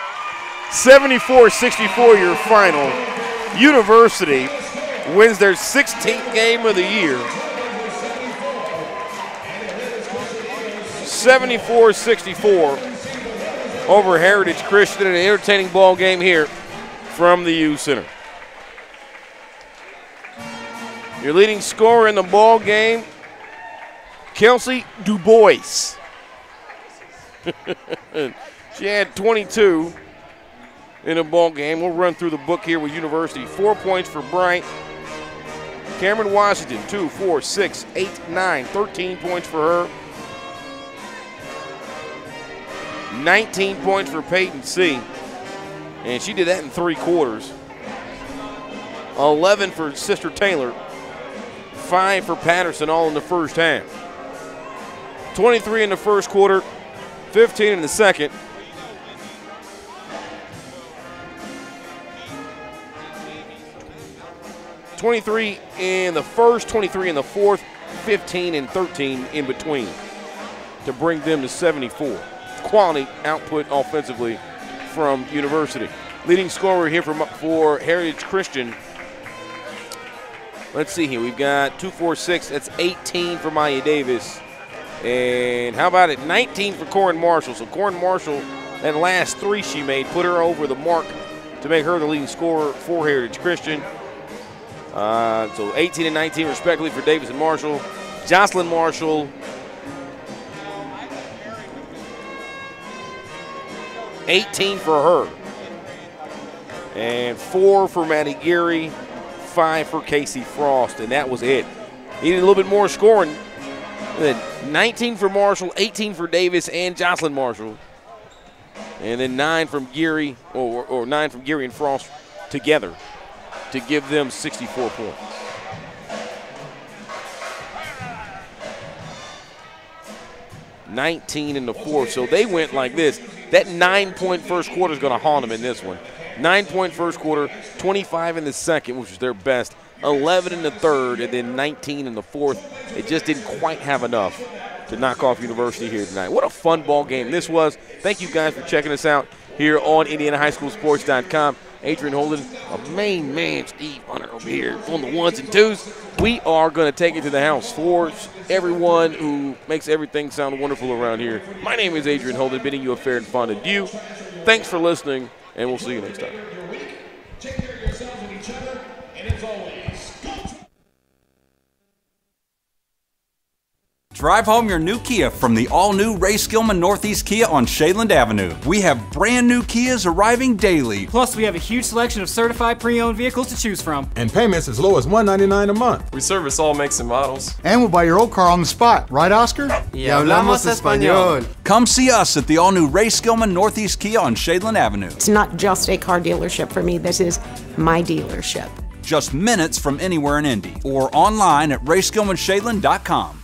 74-64 your final. University wins their 16th game of the year. 74-64 over Heritage Christian an entertaining ball game here from the U Center. Your leading scorer in the ball game, Kelsey Dubois. she had 22 in a ball game. We'll run through the book here with University. Four points for Bright. Cameron Washington, two, four, six, eight, nine, 13 points for her. 19 points for Peyton C. And she did that in three quarters. 11 for Sister Taylor. Five for Patterson, all in the first half. 23 in the first quarter, 15 in the second. Twenty-three in the first, 23 in the fourth, 15 and 13 in between to bring them to 74. Quality output offensively from University. Leading scorer here for, for Heritage Christian. Let's see here. We've got 246. That's 18 for Maya Davis. And how about it? 19 for Corinne Marshall. So Corinne Marshall, that last three she made, put her over the mark to make her the leading scorer for Heritage Christian. Uh, so 18 and 19 respectively for Davis and Marshall. Jocelyn Marshall. 18 for her. And four for Maddie Geary, five for Casey Frost, and that was it. Needed a little bit more scoring. 19 for Marshall, 18 for Davis and Jocelyn Marshall. And then nine from Geary, or, or nine from Geary and Frost together to give them 64 points. Nineteen in the fourth, so they went like this. That nine-point first quarter is going to haunt them in this one. Nine-point first quarter, 25 in the second, which was their best. 11 in the third, and then 19 in the fourth. It just didn't quite have enough to knock off University here tonight. What a fun ball game this was. Thank you guys for checking us out here on IndianaHighSchoolSports.com. Adrian Holden, a main man, Steve Hunter over here on the ones and twos. We are going to take it to the house for everyone who makes everything sound wonderful around here. My name is Adrian Holden, bidding you a fair and fond adieu. Thanks for listening, and we'll see you next time. Take care of yourselves and each other, and as always, Drive home your new Kia from the all new Ray Skillman Northeast Kia on Shadeland Avenue. We have brand new Kias arriving daily. Plus, we have a huge selection of certified pre owned vehicles to choose from. And payments as low as 199 a month. We service all makes and models. And we'll buy your old car on the spot, right, Oscar? Y hablamos español. Come see us at the all new Ray Skillman Northeast Kia on Shadeland Avenue. It's not just a car dealership for me, this is my dealership. Just minutes from anywhere in Indy or online at rayskillmanshadeland.com.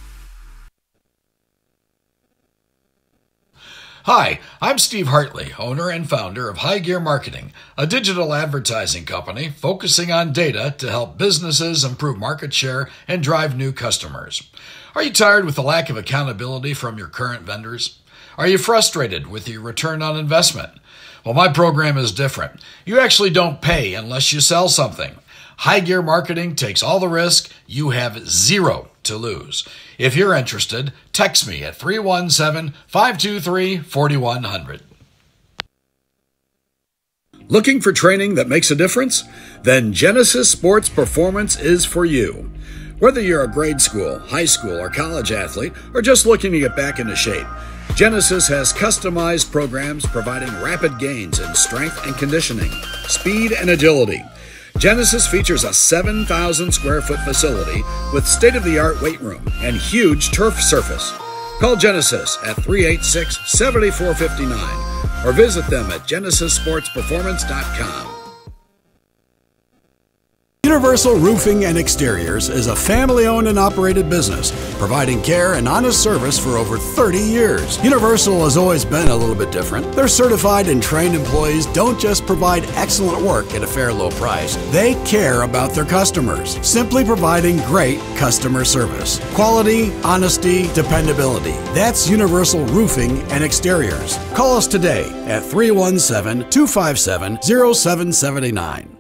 Hi, I'm Steve Hartley, owner and founder of High Gear Marketing, a digital advertising company focusing on data to help businesses improve market share and drive new customers. Are you tired with the lack of accountability from your current vendors? Are you frustrated with your return on investment? Well, my program is different. You actually don't pay unless you sell something. High Gear Marketing takes all the risk. You have zero to lose. If you're interested, text me at 317 523 4100. Looking for training that makes a difference? Then Genesis Sports Performance is for you. Whether you're a grade school, high school, or college athlete, or just looking to get back into shape, Genesis has customized programs providing rapid gains in strength and conditioning, speed and agility. Genesis features a 7,000 square foot facility with state of the art weight room and huge turf surface. Call Genesis at 386 7459 or visit them at genesissportsperformance.com. Universal Roofing and Exteriors is a family owned and operated business, providing care and honest service for over 30 years. Universal has always been a little bit different. Their certified and trained employees don't just provide excellent work at a fair low price, they care about their customers, simply providing great customer service. Quality, honesty, dependability. That's Universal Roofing and Exteriors. Call us today at 317 257 0779.